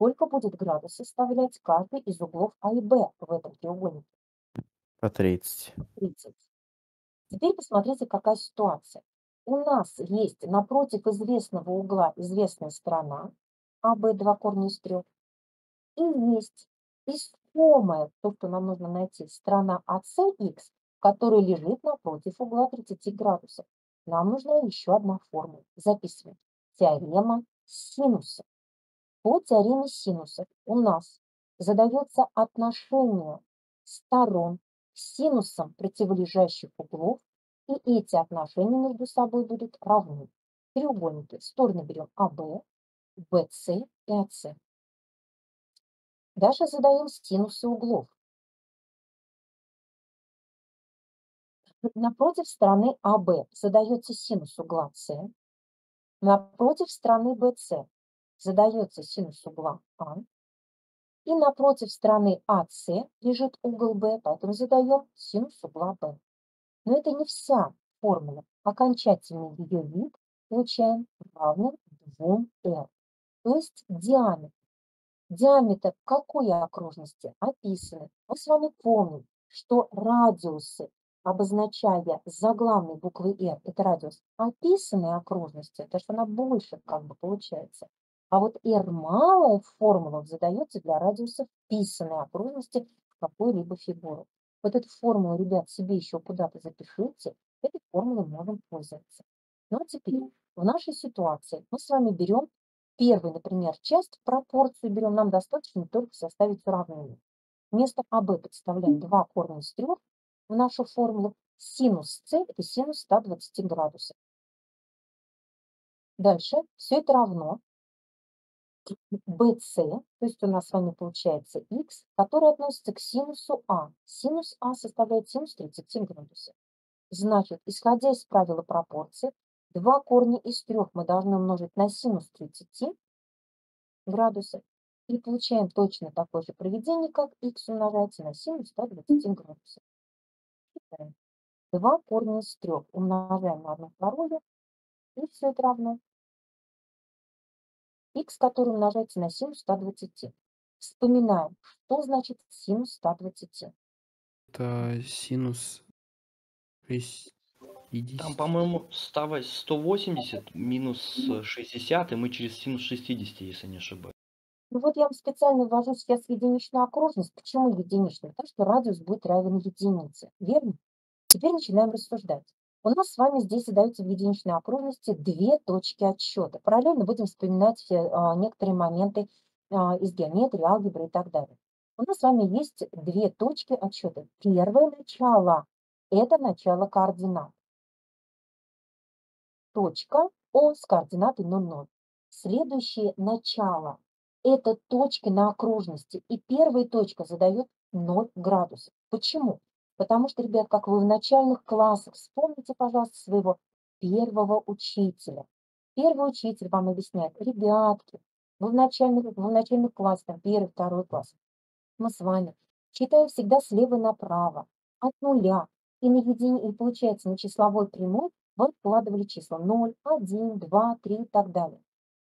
Сколько будет градус составлять каждый из углов А и Б в этом треугольнике? По 30. 30. Теперь посмотрите, какая ситуация. У нас есть напротив известного угла известная сторона, АБ два корня из трех, и есть искомая, то, что нам нужно найти, сторона АСХ, которая лежит напротив угла 30 градусов. Нам нужна еще одна формула. Записываем. Теорема синуса. По теореме синуса у нас задается отношение сторон синусом противолежащих углов, и эти отношения между собой будут равны. Треугольники. Стороны берем АБ, БС и АС. Дальше задаем синусы углов. Напротив стороны АБ задается синус угла С. Напротив стороны БС задается синус угла А. И напротив стороны АС лежит угол Б, поэтому задаем синус угла Б. Но это не вся формула. Окончательный ее вид получаем равным 2r. То есть диаметр. Диаметр какой окружности описаны? Мы с вами помним, что радиусы обозначая заглавной буквой R, это радиус описанной окружности, то что она больше как бы получается. А вот в формулах задается для радиуса вписанной окружности в какую-либо фигуру. Вот эту формулу, ребят, себе еще куда-то запишите, этой формулой можем пользоваться. Ну а теперь в нашей ситуации мы с вами берем первую, например, часть, пропорцию берем, нам достаточно только составить уравнение. Вместо АБ подставляем два корня из трех, в нашу формулу. Синус С – это синус 120 градусов. Дальше все это равно BC, то есть у нас с вами получается x, который относится к синусу А. Синус А составляет синус 30 градусов. Значит, исходя из правила пропорции, два корня из трех мы должны умножить на синус 30 градусов и получаем точно такое же проведение, как x умножается на синус 120 градусов. 2 корня из 3 умножаем на 1 вторую, и все это равно х, который умножается на синус 120. Вспоминаем, что значит синус 120. Это синус 60. Там, по-моему, 180 минус 60, и мы через синус 60, если не ошибаюсь. Ну вот я вам специально ввожу сейчас единичную окружность. Почему единичную? Потому что радиус будет равен единице. Верно? Теперь начинаем рассуждать. У нас с вами здесь задаются в единичной окружности две точки отсчета. Параллельно будем вспоминать а, некоторые моменты а, из геометрии, алгебры и так далее. У нас с вами есть две точки отсчета. Первое начало – это начало координат. Точка О с координатой 0, 0. Следующее начало это точки на окружности. И первая точка задает 0 градусов. Почему? Потому что, ребят, как вы в начальных классах, вспомните, пожалуйста, своего первого учителя. Первый учитель вам объясняет, ребятки, вы в начальных, вы в начальных классах, первый, второй класс, мы с вами читаем всегда слева направо, от нуля, и, на едине, и получается на числовой прямой вы вкладывали числа 0, 1, 2, 3 и так далее.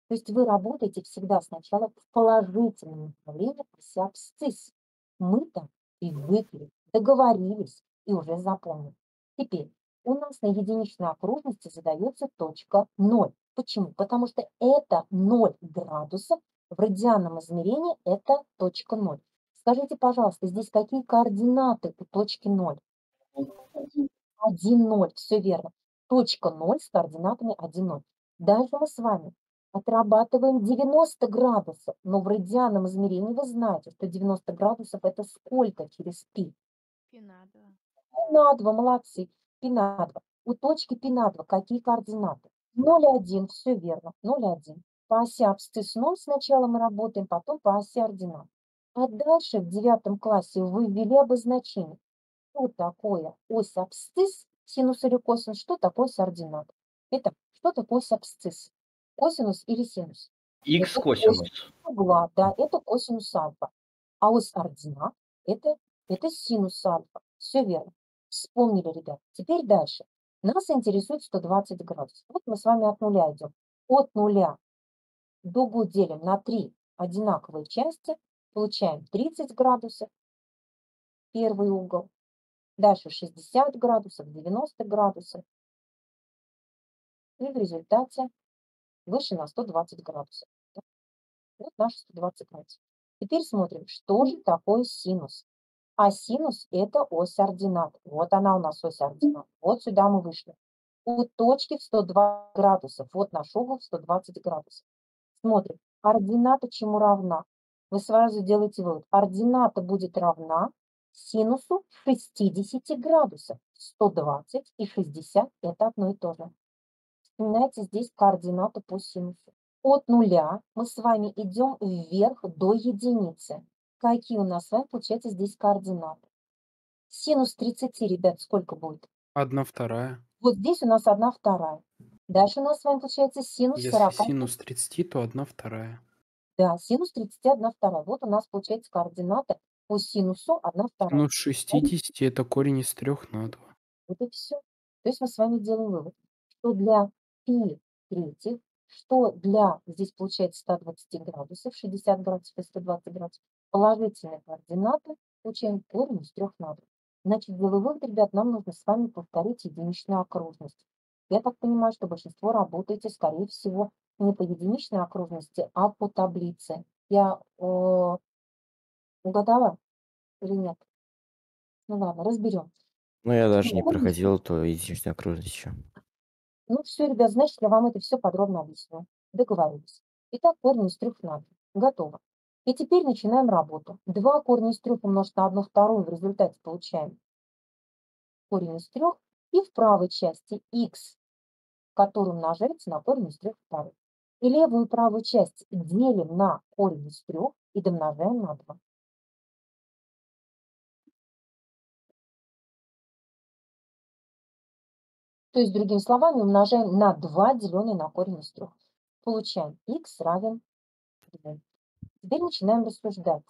То есть вы работаете всегда сначала в положительном направлении оси абсцисс. Мы там привыкли, договорились и уже запомнили. Теперь у нас на единичной окружности задается точка 0. Почему? Потому что это 0 градусов, в радианном измерении это точка 0. Скажите, пожалуйста, здесь какие координаты у точки 0? 1, 0, все верно. Точка 0 с координатами 1, 0. Дальше мы с вами отрабатываем 90 градусов, но в радианном измерении вы знаете, что 90 градусов это сколько через пи? Пи на 2. Пи на 2, молодцы, пи на 2. У точки пи на 2 какие координаты? 0,1, все верно, 0,1. по оси абсцисс 0 сначала мы работаем, потом по оси ординат. А дальше в девятом классе вы ввели обозначение. Что такое ось абсцисс, синус или косинус, что такое ось ординат. Итак, что такое ось абсцисс? Косинус или синус? Х Это косинус. угла, да, это косинус альфа. А ось ординат это, это синус альфа. Все верно. Вспомнили, ребят. Теперь дальше. Нас интересует 120 градусов. Вот мы с вами от нуля идем. От нуля дугу делим на три одинаковые части, получаем 30 градусов, первый угол. Дальше 60 градусов, 90 градусов. И в результате выше на 120 градусов. Вот наши 120 градусов. Теперь смотрим, что же такое синус. А синус – это ось ординат. Вот она у нас ось ординат. Вот сюда мы вышли. У точки в 120 градусов. Вот наш угол в 120 градусов. Смотрим, ордината чему равна? Вы сразу делаете вывод. Ордината будет равна синусу 60 градусов. 120 и 60 – это одно и то же. Вспоминайте здесь координаты по синусу. От нуля мы с вами идем вверх до единицы. Какие у нас с вами получается здесь координаты? Синус 30, ребят, сколько будет? Одна вторая. Вот здесь у нас одна вторая. Дальше у нас с вами получается синус Если 40. синус 30, то одна вторая. Да, синус 30, одна вторая. Вот у нас получается координата по синусу одна вторая. Синус 60 это корень из трех на 2. Вот и все. То есть мы с вами делаем вывод, что для π третьих, что для, здесь получается 120 градусов, 60 градусов и 120 градусов, положительные координаты получаем корень из 3 на 2. Значит, для вывода, ребят, нам нужно с вами повторить единичную окружность. Я так понимаю, что большинство работаете, скорее всего, не по единичной окружности, а по таблице. Я э, угадала или нет? Ну ладно, разберем. Ну, я даже не Ну, логично. проходил, то единичную окружность еще. Ну все, ребят, значит, я вам это все подробно объясню. Договорились. Итак, корень из трех на три. Готово. И теперь начинаем работу. Два корня из трех умножить на одну вторую, в результате получаем корень из трех. И в правой части x, который умножается на корень из трех вторых. И левую и правую часть делим на корень из трех и домножаем на 2. То есть, другими словами, умножаем на 2, деленное на корень из 3. Получаем x равен 2. Теперь начинаем рассуждать.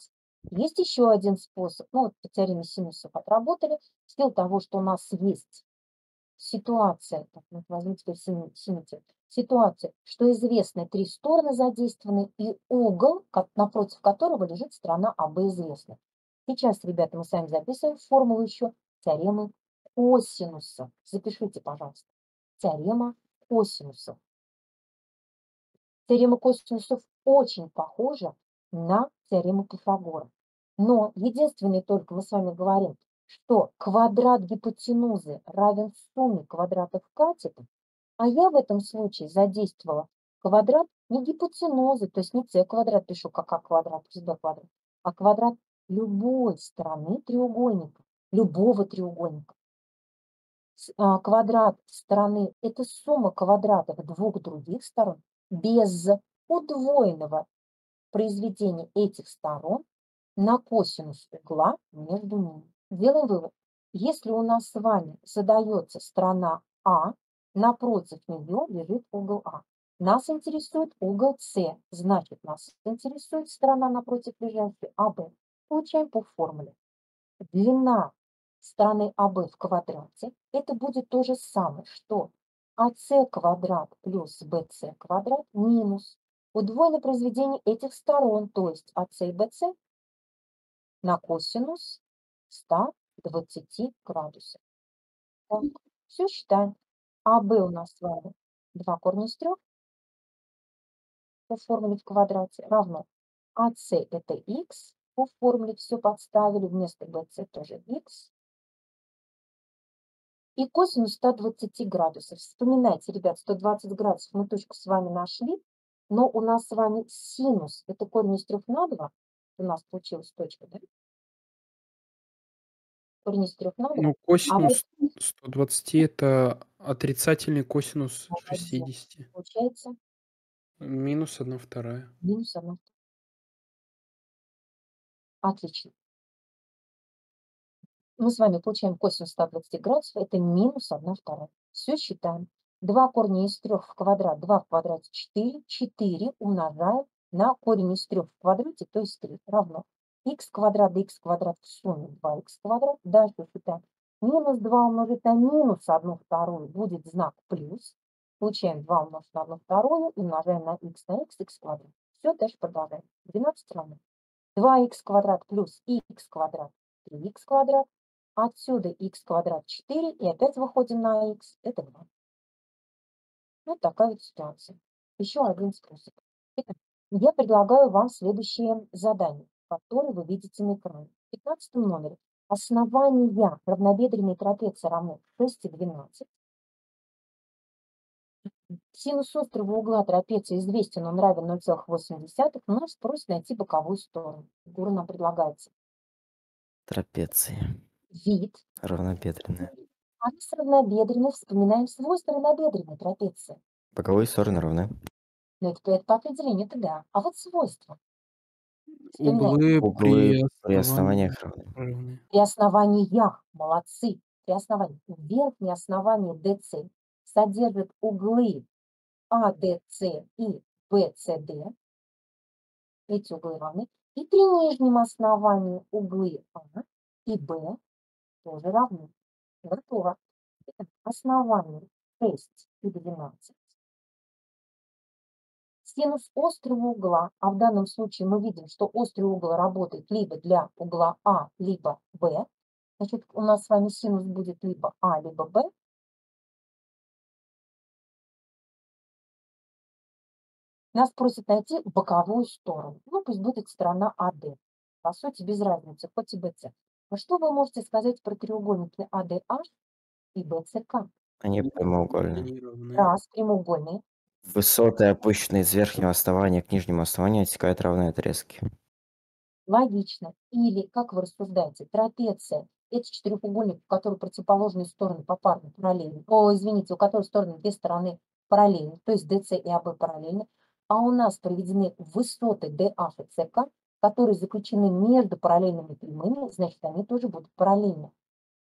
Есть еще один способ. Ну, вот по теореме синусов отработали. В силу того, что у нас есть ситуация, так, вот возьму теперь цвет. ситуация, что известны три стороны задействованы и угол, ко- напротив которого лежит сторона АБ известна. Сейчас, ребята, мы с вами записываем формулу еще теоремы косинуса. Запишите, пожалуйста. Теорема косинусов. Теорема косинусов очень похожа на теорему Пифагора. Но единственное только мы с вами говорим, что квадрат гипотенузы равен сумме квадратов катетов, а я в этом случае задействовала квадрат не гипотенузы, то есть не c квадрат пишу как а квадрат плюс b квадрат, а квадрат любой стороны треугольника, любого треугольника. А, Квадрат стороны – это сумма квадратов двух других сторон без удвоенного произведения этих сторон на косинус угла между ними. Делаем вывод. Если у нас с вами задается сторона А, напротив нее лежит угол А. Нас интересует угол С, значит, нас интересует сторона напротив лежащей АБ. Получаем по формуле. Длина стороны АБ в квадрате, это будет то же самое, что АС квадрат плюс БС квадрат минус удвоенное произведение этих сторон, то есть АС и БС на косинус 120 градусов. Так, все считаем. АБ у нас с вами 2 корня из 3 по формуле в квадрате равно АС это х, по формуле все подставили, вместо БС тоже х. И косинус 120 градусов. Вспоминайте, ребят, 120 градусов мы точку с вами нашли, но у нас с вами синус, это корень из 3 на 2, у нас получилась точка, да? Корень из 3 на 2. Ну, А вот косинус 120 это отрицательный косинус Молодец. 60. получается Минус одна вторая. Минус 1 Отлично. Мы с вами получаем косинус 120 градусов, это минус 1 вторая. Все считаем. 2 корня из 3 в квадрат, 2 в квадрате 4, 4 умножаем на корень из 3 в квадрате, то есть 3, равно х квадрат х квадрат в сумме 2х квадрат. Дальше считаем. Минус 2 умножить на минус 1 вторую будет знак плюс. Получаем 2 умножить на 1 вторую умножаем на х на х, х квадрат. Все, дальше продолжаем. 12 равно 2х квадрат плюс х квадрат 3х квадрат. Отсюда х квадрат 4 и опять выходим на х, это 2. Вот такая вот ситуация. Еще один способ. Итак, я предлагаю вам следующее задание, которое вы видите на экране. В 15 номере основания равнобедренной трапеции равны 6 и 12. Синус острого угла трапеции известен, он равен 0,8. Но нас просят найти боковую сторону. Фигура нам предлагается. Трапеции. Вид. Равнобедренная. А с равнобедренной вспоминаем свойства равнобедренной трапеции. Боковые стороны равны. Ну, это, это по определению, это да. А вот свойства. Углы Углы при при основании основаниях равны. При основаниях, молодцы, при основании. Верхнее основание DC содержит углы ADC и BCD. Эти углы равны. И при нижнем основании углы А и Б тоже равны. Готово. Итак, Основание 6 и 12. Синус острого угла, а в данном случае мы видим, что острый угол работает либо для угла А, либо Б. Значит, у нас с вами синус будет либо А, либо Б. Нас просят найти боковую сторону. Ну, пусть будет сторона АД. По сути, без разницы, хоть и БЦ. Но что вы можете сказать про треугольники АДH и БЦК? Они прямоугольные. Раз, прямоугольные. Высоты, опущенные с верхнего основания к нижнему основанию, отсекают равные отрезки. Логично. Или, как вы рассуждаете, трапеция – это четырехугольник, у которого противоположные стороны попарно параллельны. О, извините, у которого стороны две стороны параллельны, то есть DC и AB параллельны. А у нас проведены высоты DH и CK, которые заключены между параллельными прямыми, значит, они тоже будут параллельны.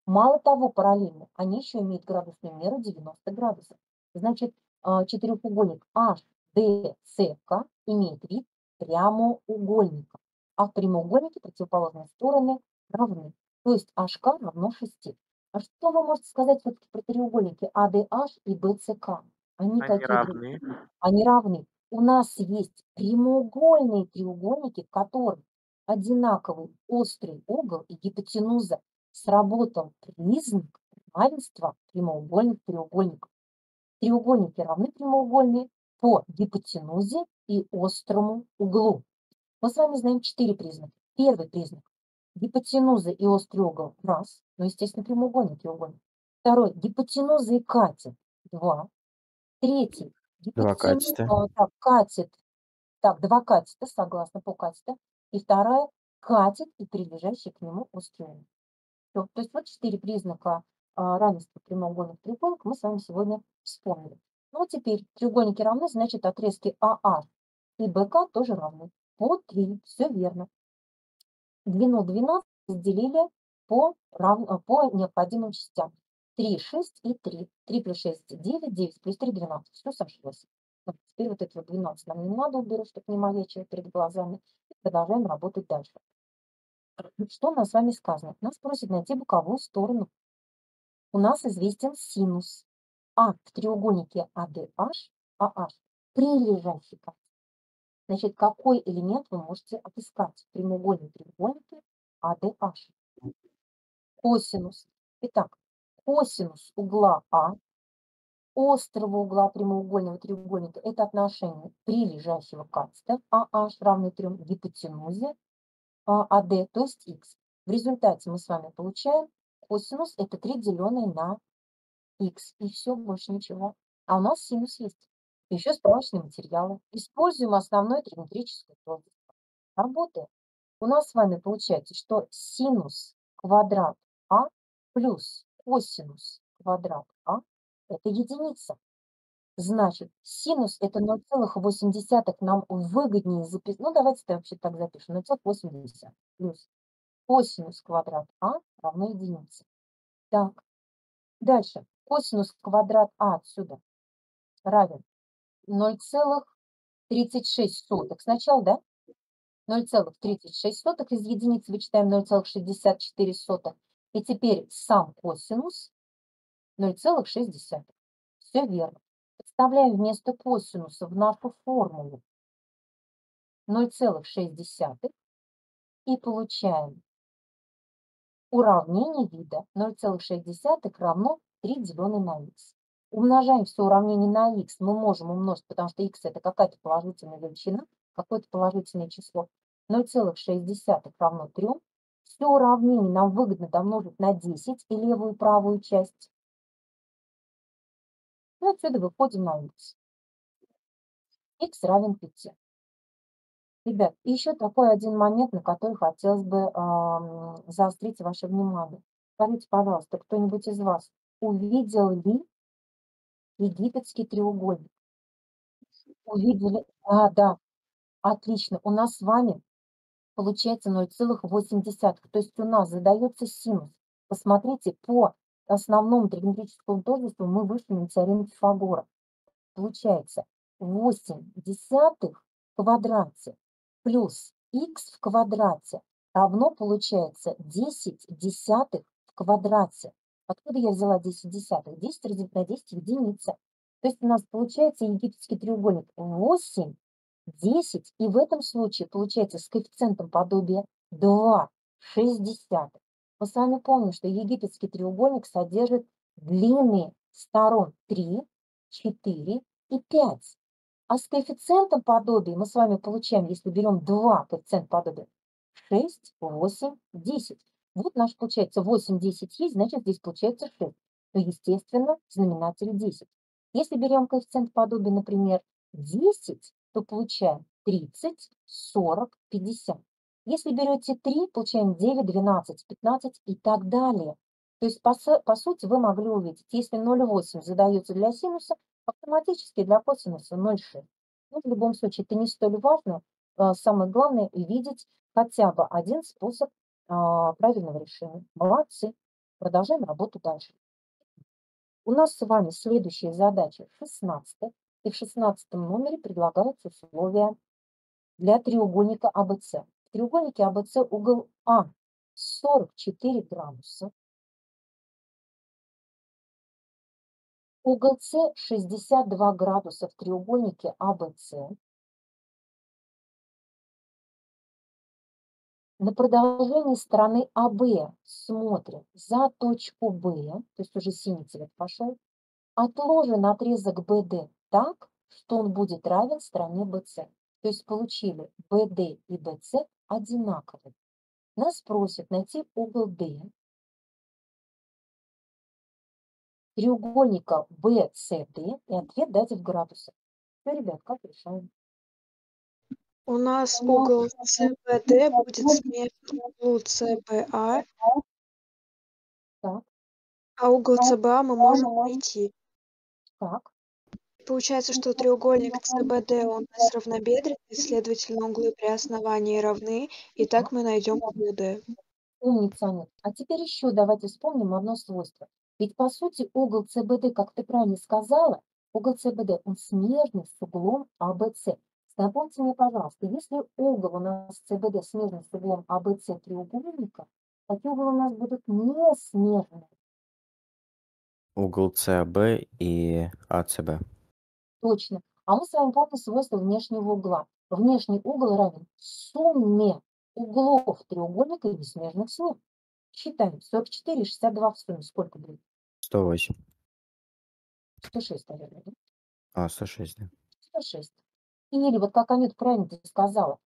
Мало того, параллельны, они еще имеют градусную меру 90 градусов. Значит, а, четырехугольник HDCK имеет вид прямоугольника, а в прямоугольнике противоположные стороны равны. То есть HK равно 6. А что вы можете сказать все-таки про треугольники ADH и BCK? Они, Они какие? равны. Они равны. У нас есть прямоугольные треугольники, в которых одинаковый острый угол и гипотенуза сработал признак равенства прямоугольных треугольников. Треугольники равны прямоугольные по гипотенузе и острому углу. Мы с вами знаем четыре признака. Первый признак – гипотенуза и острый угол – раз, ну, естественно, прямоугольный треугольник. Второй – гипотенуза и катет – два. Третий – Два гипотенуза, катета. а, так, катет, так, два катета, согласна, по катета. И вторая – катет и прилежащий к нему острый угол. Всё. То есть вот четыре признака а, равенства прямоугольных треугольников мы с вами сегодня вспомнили. Ну, а теперь треугольники равны, значит, отрезки АА и БК тоже равны. По 3, все верно. Длину 12 разделили по, рав... по необходимым частям. 3, 6 и 3. 3 плюс 6 – 9, 9 плюс 3 – 12. Все сошлось. Вот теперь вот это вот 12 нам не надо уберу, чтобы не маячило перед глазами. И продолжаем работать дальше. Что у нас с вами сказано? Нас просят найти боковую сторону. У нас известен синус. А в треугольнике ADH, AH, прилежащий к Значит, какой элемент вы можете отыскать в прямоугольном треугольнике ADH? Косинус. Итак, косинус угла А, острого угла прямоугольного треугольника – это отношение прилежащего катета AH равный 3 гипотенузе AD, то есть x. В результате мы с вами получаем косинус – это 3 деленное на x. И все, больше ничего. А у нас синус есть. Еще справочные материалы. Используем основное тригонометрическое тождество. Работаем. У нас с вами получается, что синус квадрат А плюс косинус квадрат А – это единица. Значит, синус это 0,8 нам выгоднее записать. Ну, давайте это вообще так запишем. 0,8 плюс косинус квадрат а равно единице. Так, дальше. Косинус квадрат а отсюда равен 0,36. Сначала, да? 0,36 из единицы вычитаем 0,64. И теперь сам косинус 0,6. Все верно. Подставляем вместо косинуса в нашу формулу 0,6 и получаем уравнение вида 0,6 равно 3 деленное на х. Умножаем все уравнение на х, мы можем умножить, потому что х это какая-то положительная величина, какое-то положительное число. 0,6 равно 3. Все уравнение нам выгодно домножить на 10 и левую и правую часть. И отсюда выходим на х. х равен 5. Ребят, еще такой один момент, на который хотелось бы э, заострить ваше внимание. Скажите, пожалуйста, кто-нибудь из вас увидел ли египетский треугольник? Увидели? А, да, отлично. У нас с вами получается 0,8. То есть у нас задается синус. Посмотрите, по основному тригонометрическому тождеству мы вышли на теорему Пифагора. Получается 8 десятых в квадрате плюс х в квадрате равно получается 10 десятых в квадрате. Откуда я взяла 10 десятых? 10 разделить на 10 единица. То есть у нас получается египетский треугольник 8, 10, и в этом случае получается с коэффициентом подобия 2, 6 десятых. Мы с вами помним, что египетский треугольник содержит длины сторон 3, 4 и 5. А с коэффициентом подобия мы с вами получаем, если берем 2 коэффициент подобия, 6, 8, 10. Вот наш получается 8, 10 есть, значит здесь получается 6. То, естественно, знаменатель 10. Если берем коэффициент подобия, например, 10, то получаем 30, 40, 50. Если берете 3, получаем 9, 12, 15 и так далее. То есть, по, по сути, вы могли увидеть, если 0,8 задается для синуса, автоматически для косинуса 0,6. Ну, в любом случае, это не столь важно. А, самое главное – видеть хотя бы один способ а, правильного решения. Молодцы. Продолжаем работу дальше. У нас с вами следующая задача 16. И в 16 номере предлагаются условия для треугольника АБЦ. В треугольнике АБЦ угол А 44 градуса, Угол С 62 градуса в треугольнике АБЦ. На продолжении стороны АБ смотрим за точку Б, то есть уже синий цвет пошел. Отложен отрезок БД так, что он будет равен стороне БЦ. То есть получили БД и БЦ одинаковые. Нас просят найти угол D треугольника BCD и ответ дать в градусах. Все, ребят, как решаем? У нас угол CBD будет смежным углу CBA, Так, а угол CBA мы можем найти. так. Получается, что треугольник CBD он у нас равнобедренный, следовательно, углы при основании равны, и так мы найдем D. Умница, Анет. А теперь еще давайте вспомним одно свойство. Ведь по сути угол СБД, как ты правильно сказала, угол СБД, он смежный с углом АБЦ. Напомните мне, пожалуйста, если угол у нас СБД смежный с углом АБЦ треугольника, какие углы у нас будут не смежные? Угол САБ и АЦБ. Точно. А мы с вами помним свойство внешнего угла. Внешний угол равен сумме углов треугольника и смежных с ним. Считаем. 44 и 62 в сумме. Сколько будет? 108. 106, наверное, да? А, 106, да. 106. Или вот как Анют правильно ты сказала,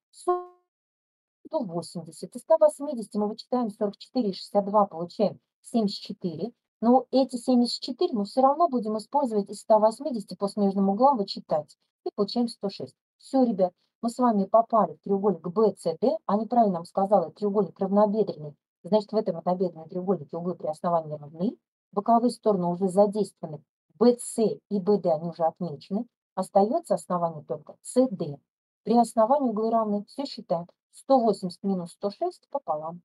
180. Из 180 мы вычитаем 44 и 62, получаем 74. Но эти 74 мы все равно будем использовать из 180 по смежным углам вычитать. И получаем 106. Все, ребят, мы с вами попали в треугольник BCD. Они правильно нам сказали, треугольник равнобедренный. Значит, в этом равнобедренном треугольнике углы при основании равны боковые стороны уже задействованы BC и BD, они уже отмечены. Остается основание только CD. При основании углы равны. Все считаем. 180 минус 106 пополам.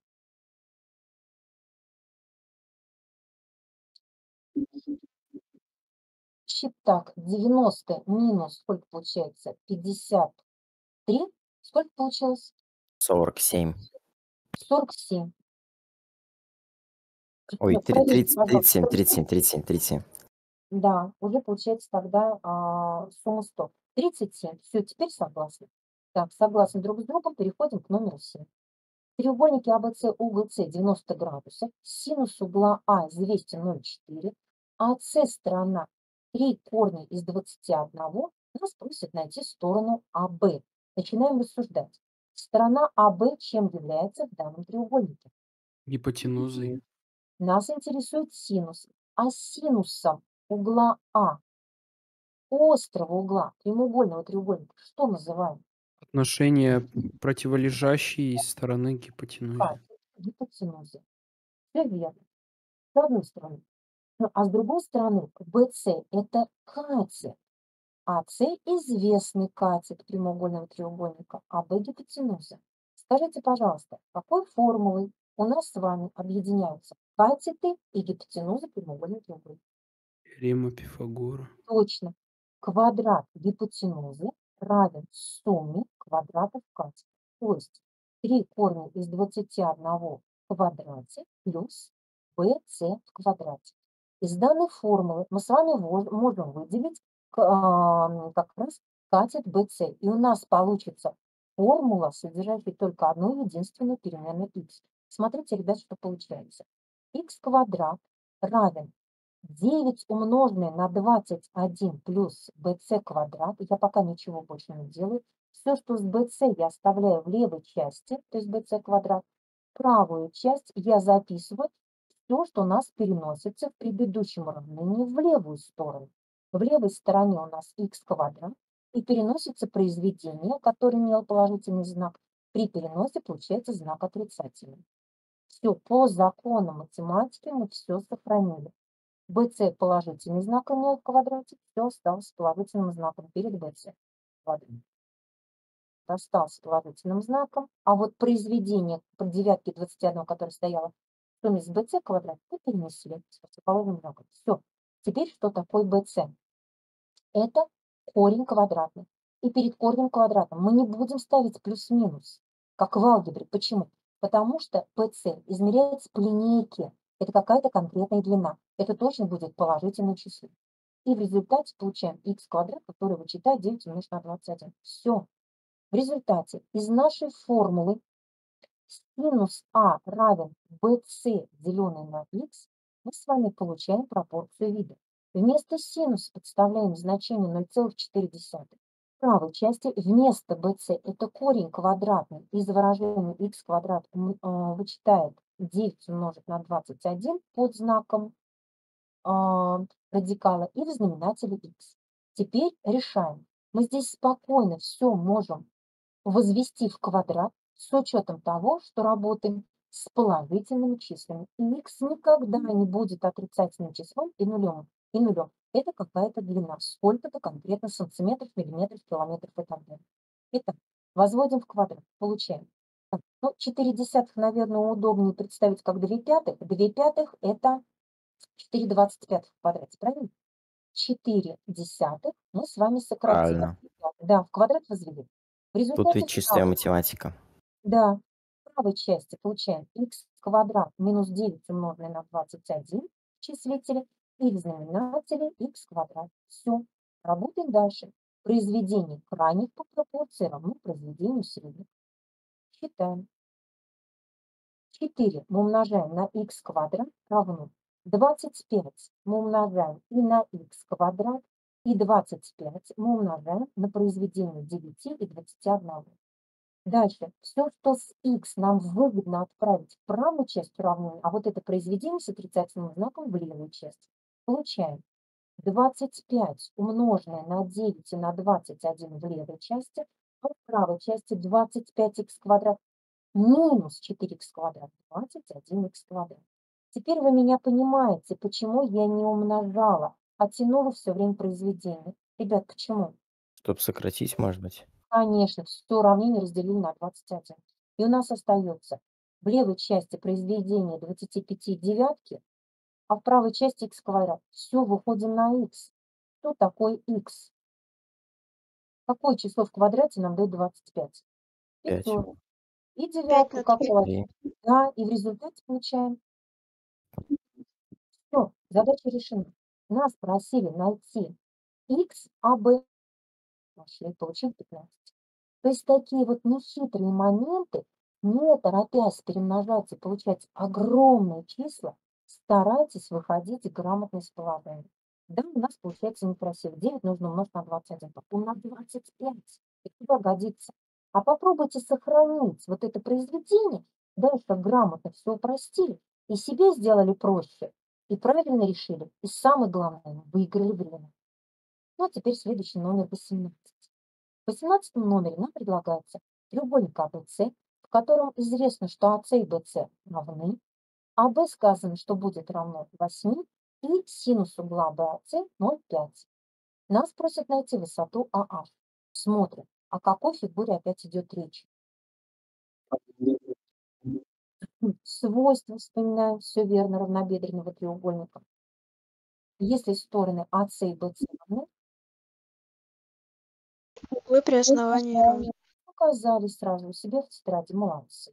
Щит так, 90 минус, сколько получается? 53. Сколько получилось? 47. 47. Ой, Ну, три- проверь, 30, пожалуйста, 37, 47. 37, 37, 37. Да, уже получается тогда а, сумма 100. 37. Все, теперь согласны. Так, согласны друг с другом, переходим к номеру 7. Треугольники АБС, угол С 90 градусов, синус угла А известен 0,4, АС сторона 3 корня из 21, нас просят найти сторону АБ. Начинаем рассуждать. Сторона АБ чем является в данном треугольнике? Гипотенузой. Нас интересует синус. А синусом угла А, острого угла, прямоугольного треугольника, что называем? Отношение противолежащей стороны гипотенузы. Катет гипотенузы. Все верно. С одной стороны. Ну, а с другой стороны, BC – это катет. АС известный катет прямоугольного треугольника, а Б гипотенуза. Скажите, пожалуйста, какой формулой у нас с вами объединяются катеты и гипотенузы прямоугольного треугольника? Теорема Пифагора. Точно. Квадрат гипотенузы равен сумме квадратов катета. То есть 3 корня из 21 в квадрате плюс bc в квадрате. Из данной формулы мы с вами можем выделить как раз катет bc. И у нас получится формула, содержащая только одну единственную переменную x. Смотрите, ребят, что получается. x квадрат равен 9 умноженное на 21 плюс bc квадрат, я пока ничего больше не делаю. Все, что с bc я оставляю в левой части, то есть bc квадрат. Правую часть я записываю все, что у нас переносится в предыдущем уравнении в левую сторону. В левой стороне у нас x квадрат и переносится произведение, которое имело положительный знак. При переносе получается знак отрицательный. Все, по законам математики мы все сохранили. BC положительный знак имел в квадрате, все осталось положительным знаком перед BC. квадрат. Остался с положительным знаком, а вот произведение по девятке 21, которое стояло сумме с BC квадрат, мы перенесли с противоположным знаком. Все. Теперь что такое BC? Это корень квадратный. И перед корнем квадратным мы не будем ставить плюс-минус, как в алгебре. Почему? Потому что BC измеряется по линейке. Это какая-то конкретная длина. Это точно будет положительное число. И в результате получаем x квадрат, который вычитает 9 умножить на 21. Все. В результате из нашей формулы синус а равен bc, деленный на x, мы с вами получаем пропорцию вида. Вместо синуса подставляем значение 0,4. В правой части вместо bc это корень квадратный из выражения x квадрат э, вычитает 9 умножить на 21 под знаком а, радикала и в знаменателе x. Теперь решаем. Мы здесь спокойно все можем возвести в квадрат с учетом того, что работаем с положительными числами. И x никогда не будет отрицательным числом и нулем. И нулем. Это какая-то длина, сколько-то конкретно сантиметров, миллиметров, километров и так далее. Итак, возводим в квадрат, получаем. Так, ну, 4 десятых, наверное, удобнее представить как 2 пятых. 2 пятых – это 4 двадцать пятых в квадрате, правильно? 4 десятых мы с вами сократим. Правильно. Да, в квадрат возвели. В Тут ведь чистая математика. Да, в правой части получаем x квадрат минус 9 умноженное на 21 в числителе и в знаменателе x квадрат. Все, работаем дальше. Произведение крайних по пропорции равно произведению средних. Считаем. 4 мы умножаем на x квадрат равно 25 мы умножаем и на x квадрат, и 25 мы умножаем на произведение 9 и 21. Дальше. Все, что с x нам выгодно отправить в правую часть уравнения, а вот это произведение с отрицательным знаком в левую часть. Получаем 25 умноженное на 9 и на 21 в левой части, а в правой части 25х квадрат минус 4х квадрат, 21х квадрат. Теперь вы меня понимаете, почему я не умножала оттянула все время произведение. Ребят, почему? Чтобы сократить, может быть. Конечно, все уравнение разделили на 21. И у нас остается в левой части произведения 25 девятки, а в правой части x квадрат. Все, выходим на x. Что такое x? Какое число в квадрате нам дает 25? Пять. Пятерка. И Пять девятку какое? Да, и в результате получаем. Все, задача решена. Нас просили найти x, а, b. Нашли, получили 15. То есть такие вот нехитрые моменты, не торопясь перемножать и получать огромные числа, старайтесь выходить грамотно из положения. Да, у нас получается некрасиво. 9 нужно умножить на 21, потом на 25. И куда годится? А попробуйте сохранить вот это произведение, дальше грамотно все упростили, и себе сделали проще, и правильно решили, и самое главное, выиграли время. Ну а теперь следующий номер 18. В 18 номере нам предлагается треугольник АБЦ, в котором известно, что АС и БЦ равны, АБ сказано, что будет равно 8, и синус угла БАЦ 0,5. Нас просят найти высоту АА. Смотрим, о какой фигуре опять идет речь. Свойства вспоминаем, все верно, равнобедренного треугольника. Если стороны АС и БЦ равны, Углы при основании равны. показали сразу у себя в тетради молодцы.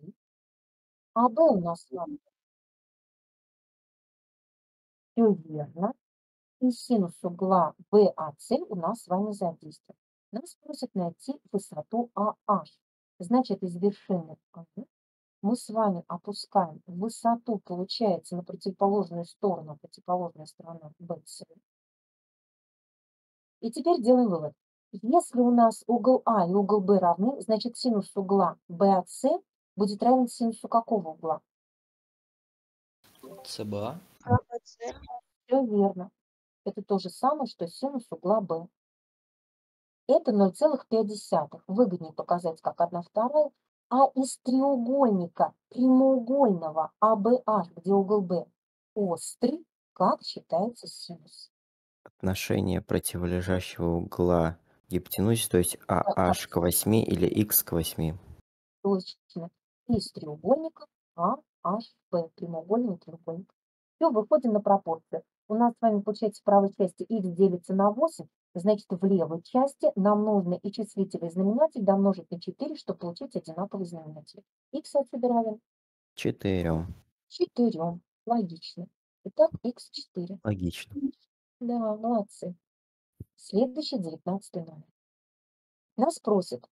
АБ у нас с вами все верно. И синус угла BAC у нас с вами задействован. Нас просят найти высоту AH. Значит, из вершины А мы с вами опускаем высоту, получается, на противоположную сторону, противоположная сторона BC. И теперь делаем вывод. Если у нас угол А и угол Б равны, значит синус угла BAC будет равен синусу какого угла? ЦБА. АБЦ Все верно. Это то же самое, что синус угла b. Это 0,5. Выгоднее показать как 1 вторая. А из треугольника прямоугольного ABH, где угол b острый, как считается синус? Отношение противолежащего угла гипотенузе, то есть AH к 8 или X к 8. Точно. Из треугольника AHB, прямоугольный треугольник. Все, выходим на пропорцию. У нас с вами получается в правой части x делится на 8, значит в левой части нам нужно и числитель, и знаменатель домножить на 4, чтобы получить одинаковый знаменатель. x отсюда равен 4. 4. Логично. Итак, x4. Логично. Да, молодцы. Следующий 19 номер. Нас просят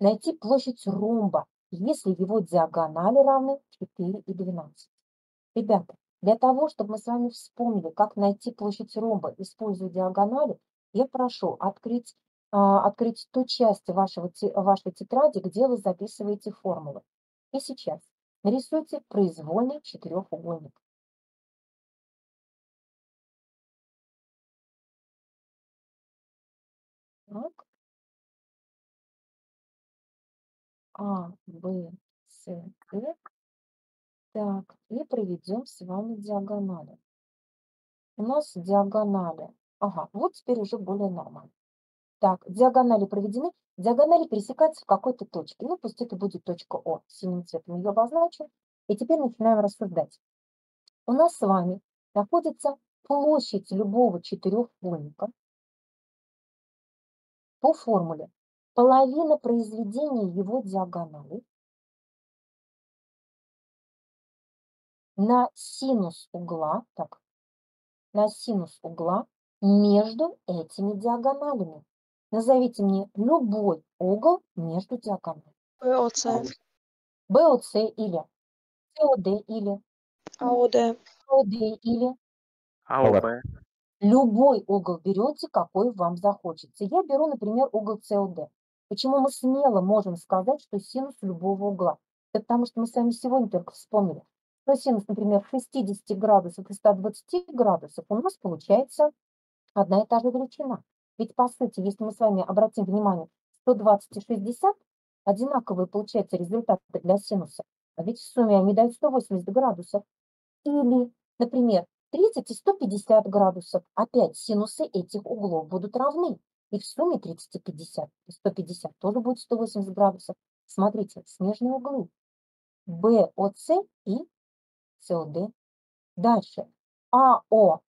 найти площадь ромба, если его диагонали равны 4 и 12. Ребята, для того, чтобы мы с вами вспомнили, как найти площадь ромба, используя диагонали, я прошу открыть, а, открыть ту часть вашего, вашей тетради, где вы записываете формулы. И сейчас нарисуйте произвольный четырехугольник. А, Б, С, Д. Так, и проведем с вами диагонали. У нас диагонали. Ага, вот теперь уже более нормально. Так, диагонали проведены. Диагонали пересекаются в какой-то точке. Ну, пусть это будет точка О. Синим цветом ее обозначу. И теперь начинаем рассуждать. У нас с вами находится площадь любого четырехугольника по формуле половина произведения его диагонали на синус угла, так, на синус угла между этими диагоналями. Назовите мне любой угол между диагоналями. БОЦ, БОЦ или СОД или АОД, СОД или АОБ. любой угол берете, какой вам захочется. Я беру, например, угол СОД. Почему мы смело можем сказать, что синус любого угла? Это потому что мы с вами сегодня только вспомнили, что синус, например, 60 градусов и 120 градусов у нас получается одна и та же величина. Ведь по сути, если мы с вами обратим внимание, 120 и 60 одинаковые получаются результаты для синуса, а ведь в сумме они дают 180 градусов. Или, например, 30 и 150 градусов. Опять синусы этих углов будут равны. И в сумме 30 и 50, и 150 тоже будет 180 градусов. Смотрите, смежные углы. БОЦ и СОД. Дальше. АОД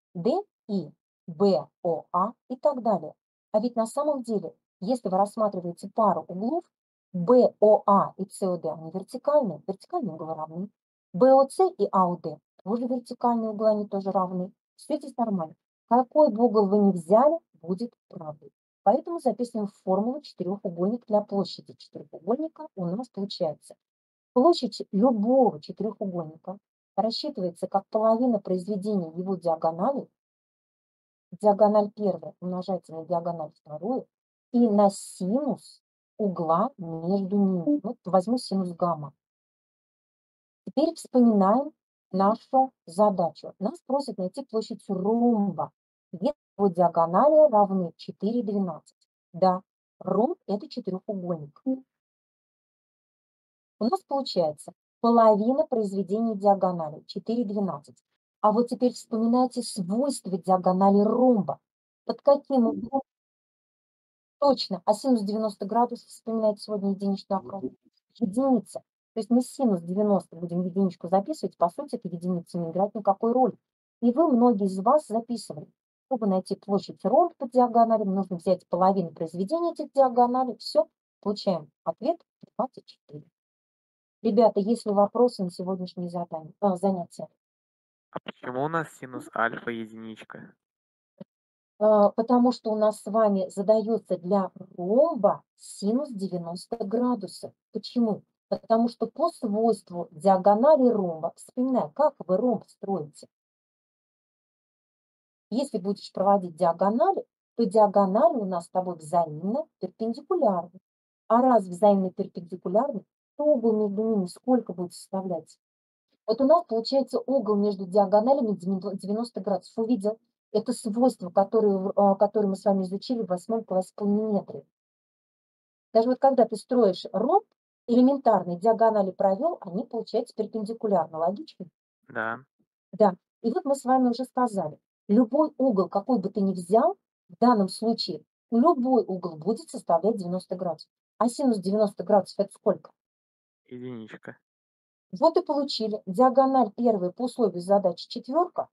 и БОА и так далее. А ведь на самом деле, если вы рассматриваете пару углов, БОА и СОД, они вертикальные, вертикальные углы равны. БОЦ и АОД тоже вертикальные углы, они тоже равны. Все здесь нормально. Какой бы угол вы ни взяли, будет правый. Поэтому записываем формулу четырехугольник для площади четырехугольника. У нас получается площадь любого четырехугольника рассчитывается как половина произведения его диагонали. Диагональ первая умножается на диагональ вторую и на синус угла между ними. Вот возьму синус гамма. Теперь вспоминаем нашу задачу. Нас просят найти площадь ромба, его диагонали равны 4, 12. Да, ромб – это четырехугольник. У нас получается половина произведения диагонали 4, 12. А вот теперь вспоминайте свойства диагонали ромба. Под каким углом? Точно, а синус 90 градусов вспоминайте сегодня единичную округу. Единица. То есть мы синус 90 будем единичку записывать, по сути, эта единица не играет никакой роли. И вы, многие из вас, записывали. Чтобы найти площадь ромб по диагонали, нужно взять половину произведения этих диагоналей. Все, получаем ответ 24. Ребята, есть ли вопросы на сегодняшнее задание, а, занятие? А почему у нас синус альфа единичка? А, потому что у нас с вами задается для ромба синус 90 градусов. Почему? Потому что по свойству диагонали ромба, вспоминаю, как вы ромб строите. Если будешь проводить диагонали, то диагонали у нас с тобой взаимно перпендикулярны. А раз взаимно перпендикулярны, то угол между ними сколько будет составлять? Вот у нас получается угол между диагоналями 90 градусов. Увидел? Это свойство, которое, а, которое мы с вами изучили в восьмом классе по миллиметре. Даже вот когда ты строишь ромб, элементарные диагонали провел, они получаются перпендикулярно. Логично? Да. Да. И вот мы с вами уже сказали, любой угол, какой бы ты ни взял, в данном случае любой угол будет составлять 90 градусов. А синус 90 градусов это сколько? Единичка. Вот и получили. Диагональ первая по условию задачи четверка.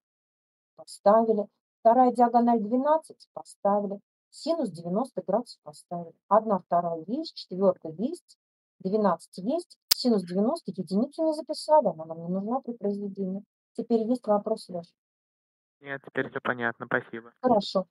Поставили. Вторая диагональ 12. Поставили. Синус 90 градусов поставили. Одна, вторая есть, четвертая есть, 12 есть. Синус 90 единицу не записали, она нам не нужна при произведении. Теперь есть вопрос, Леша? Нет, теперь все понятно, спасибо. Хорошо.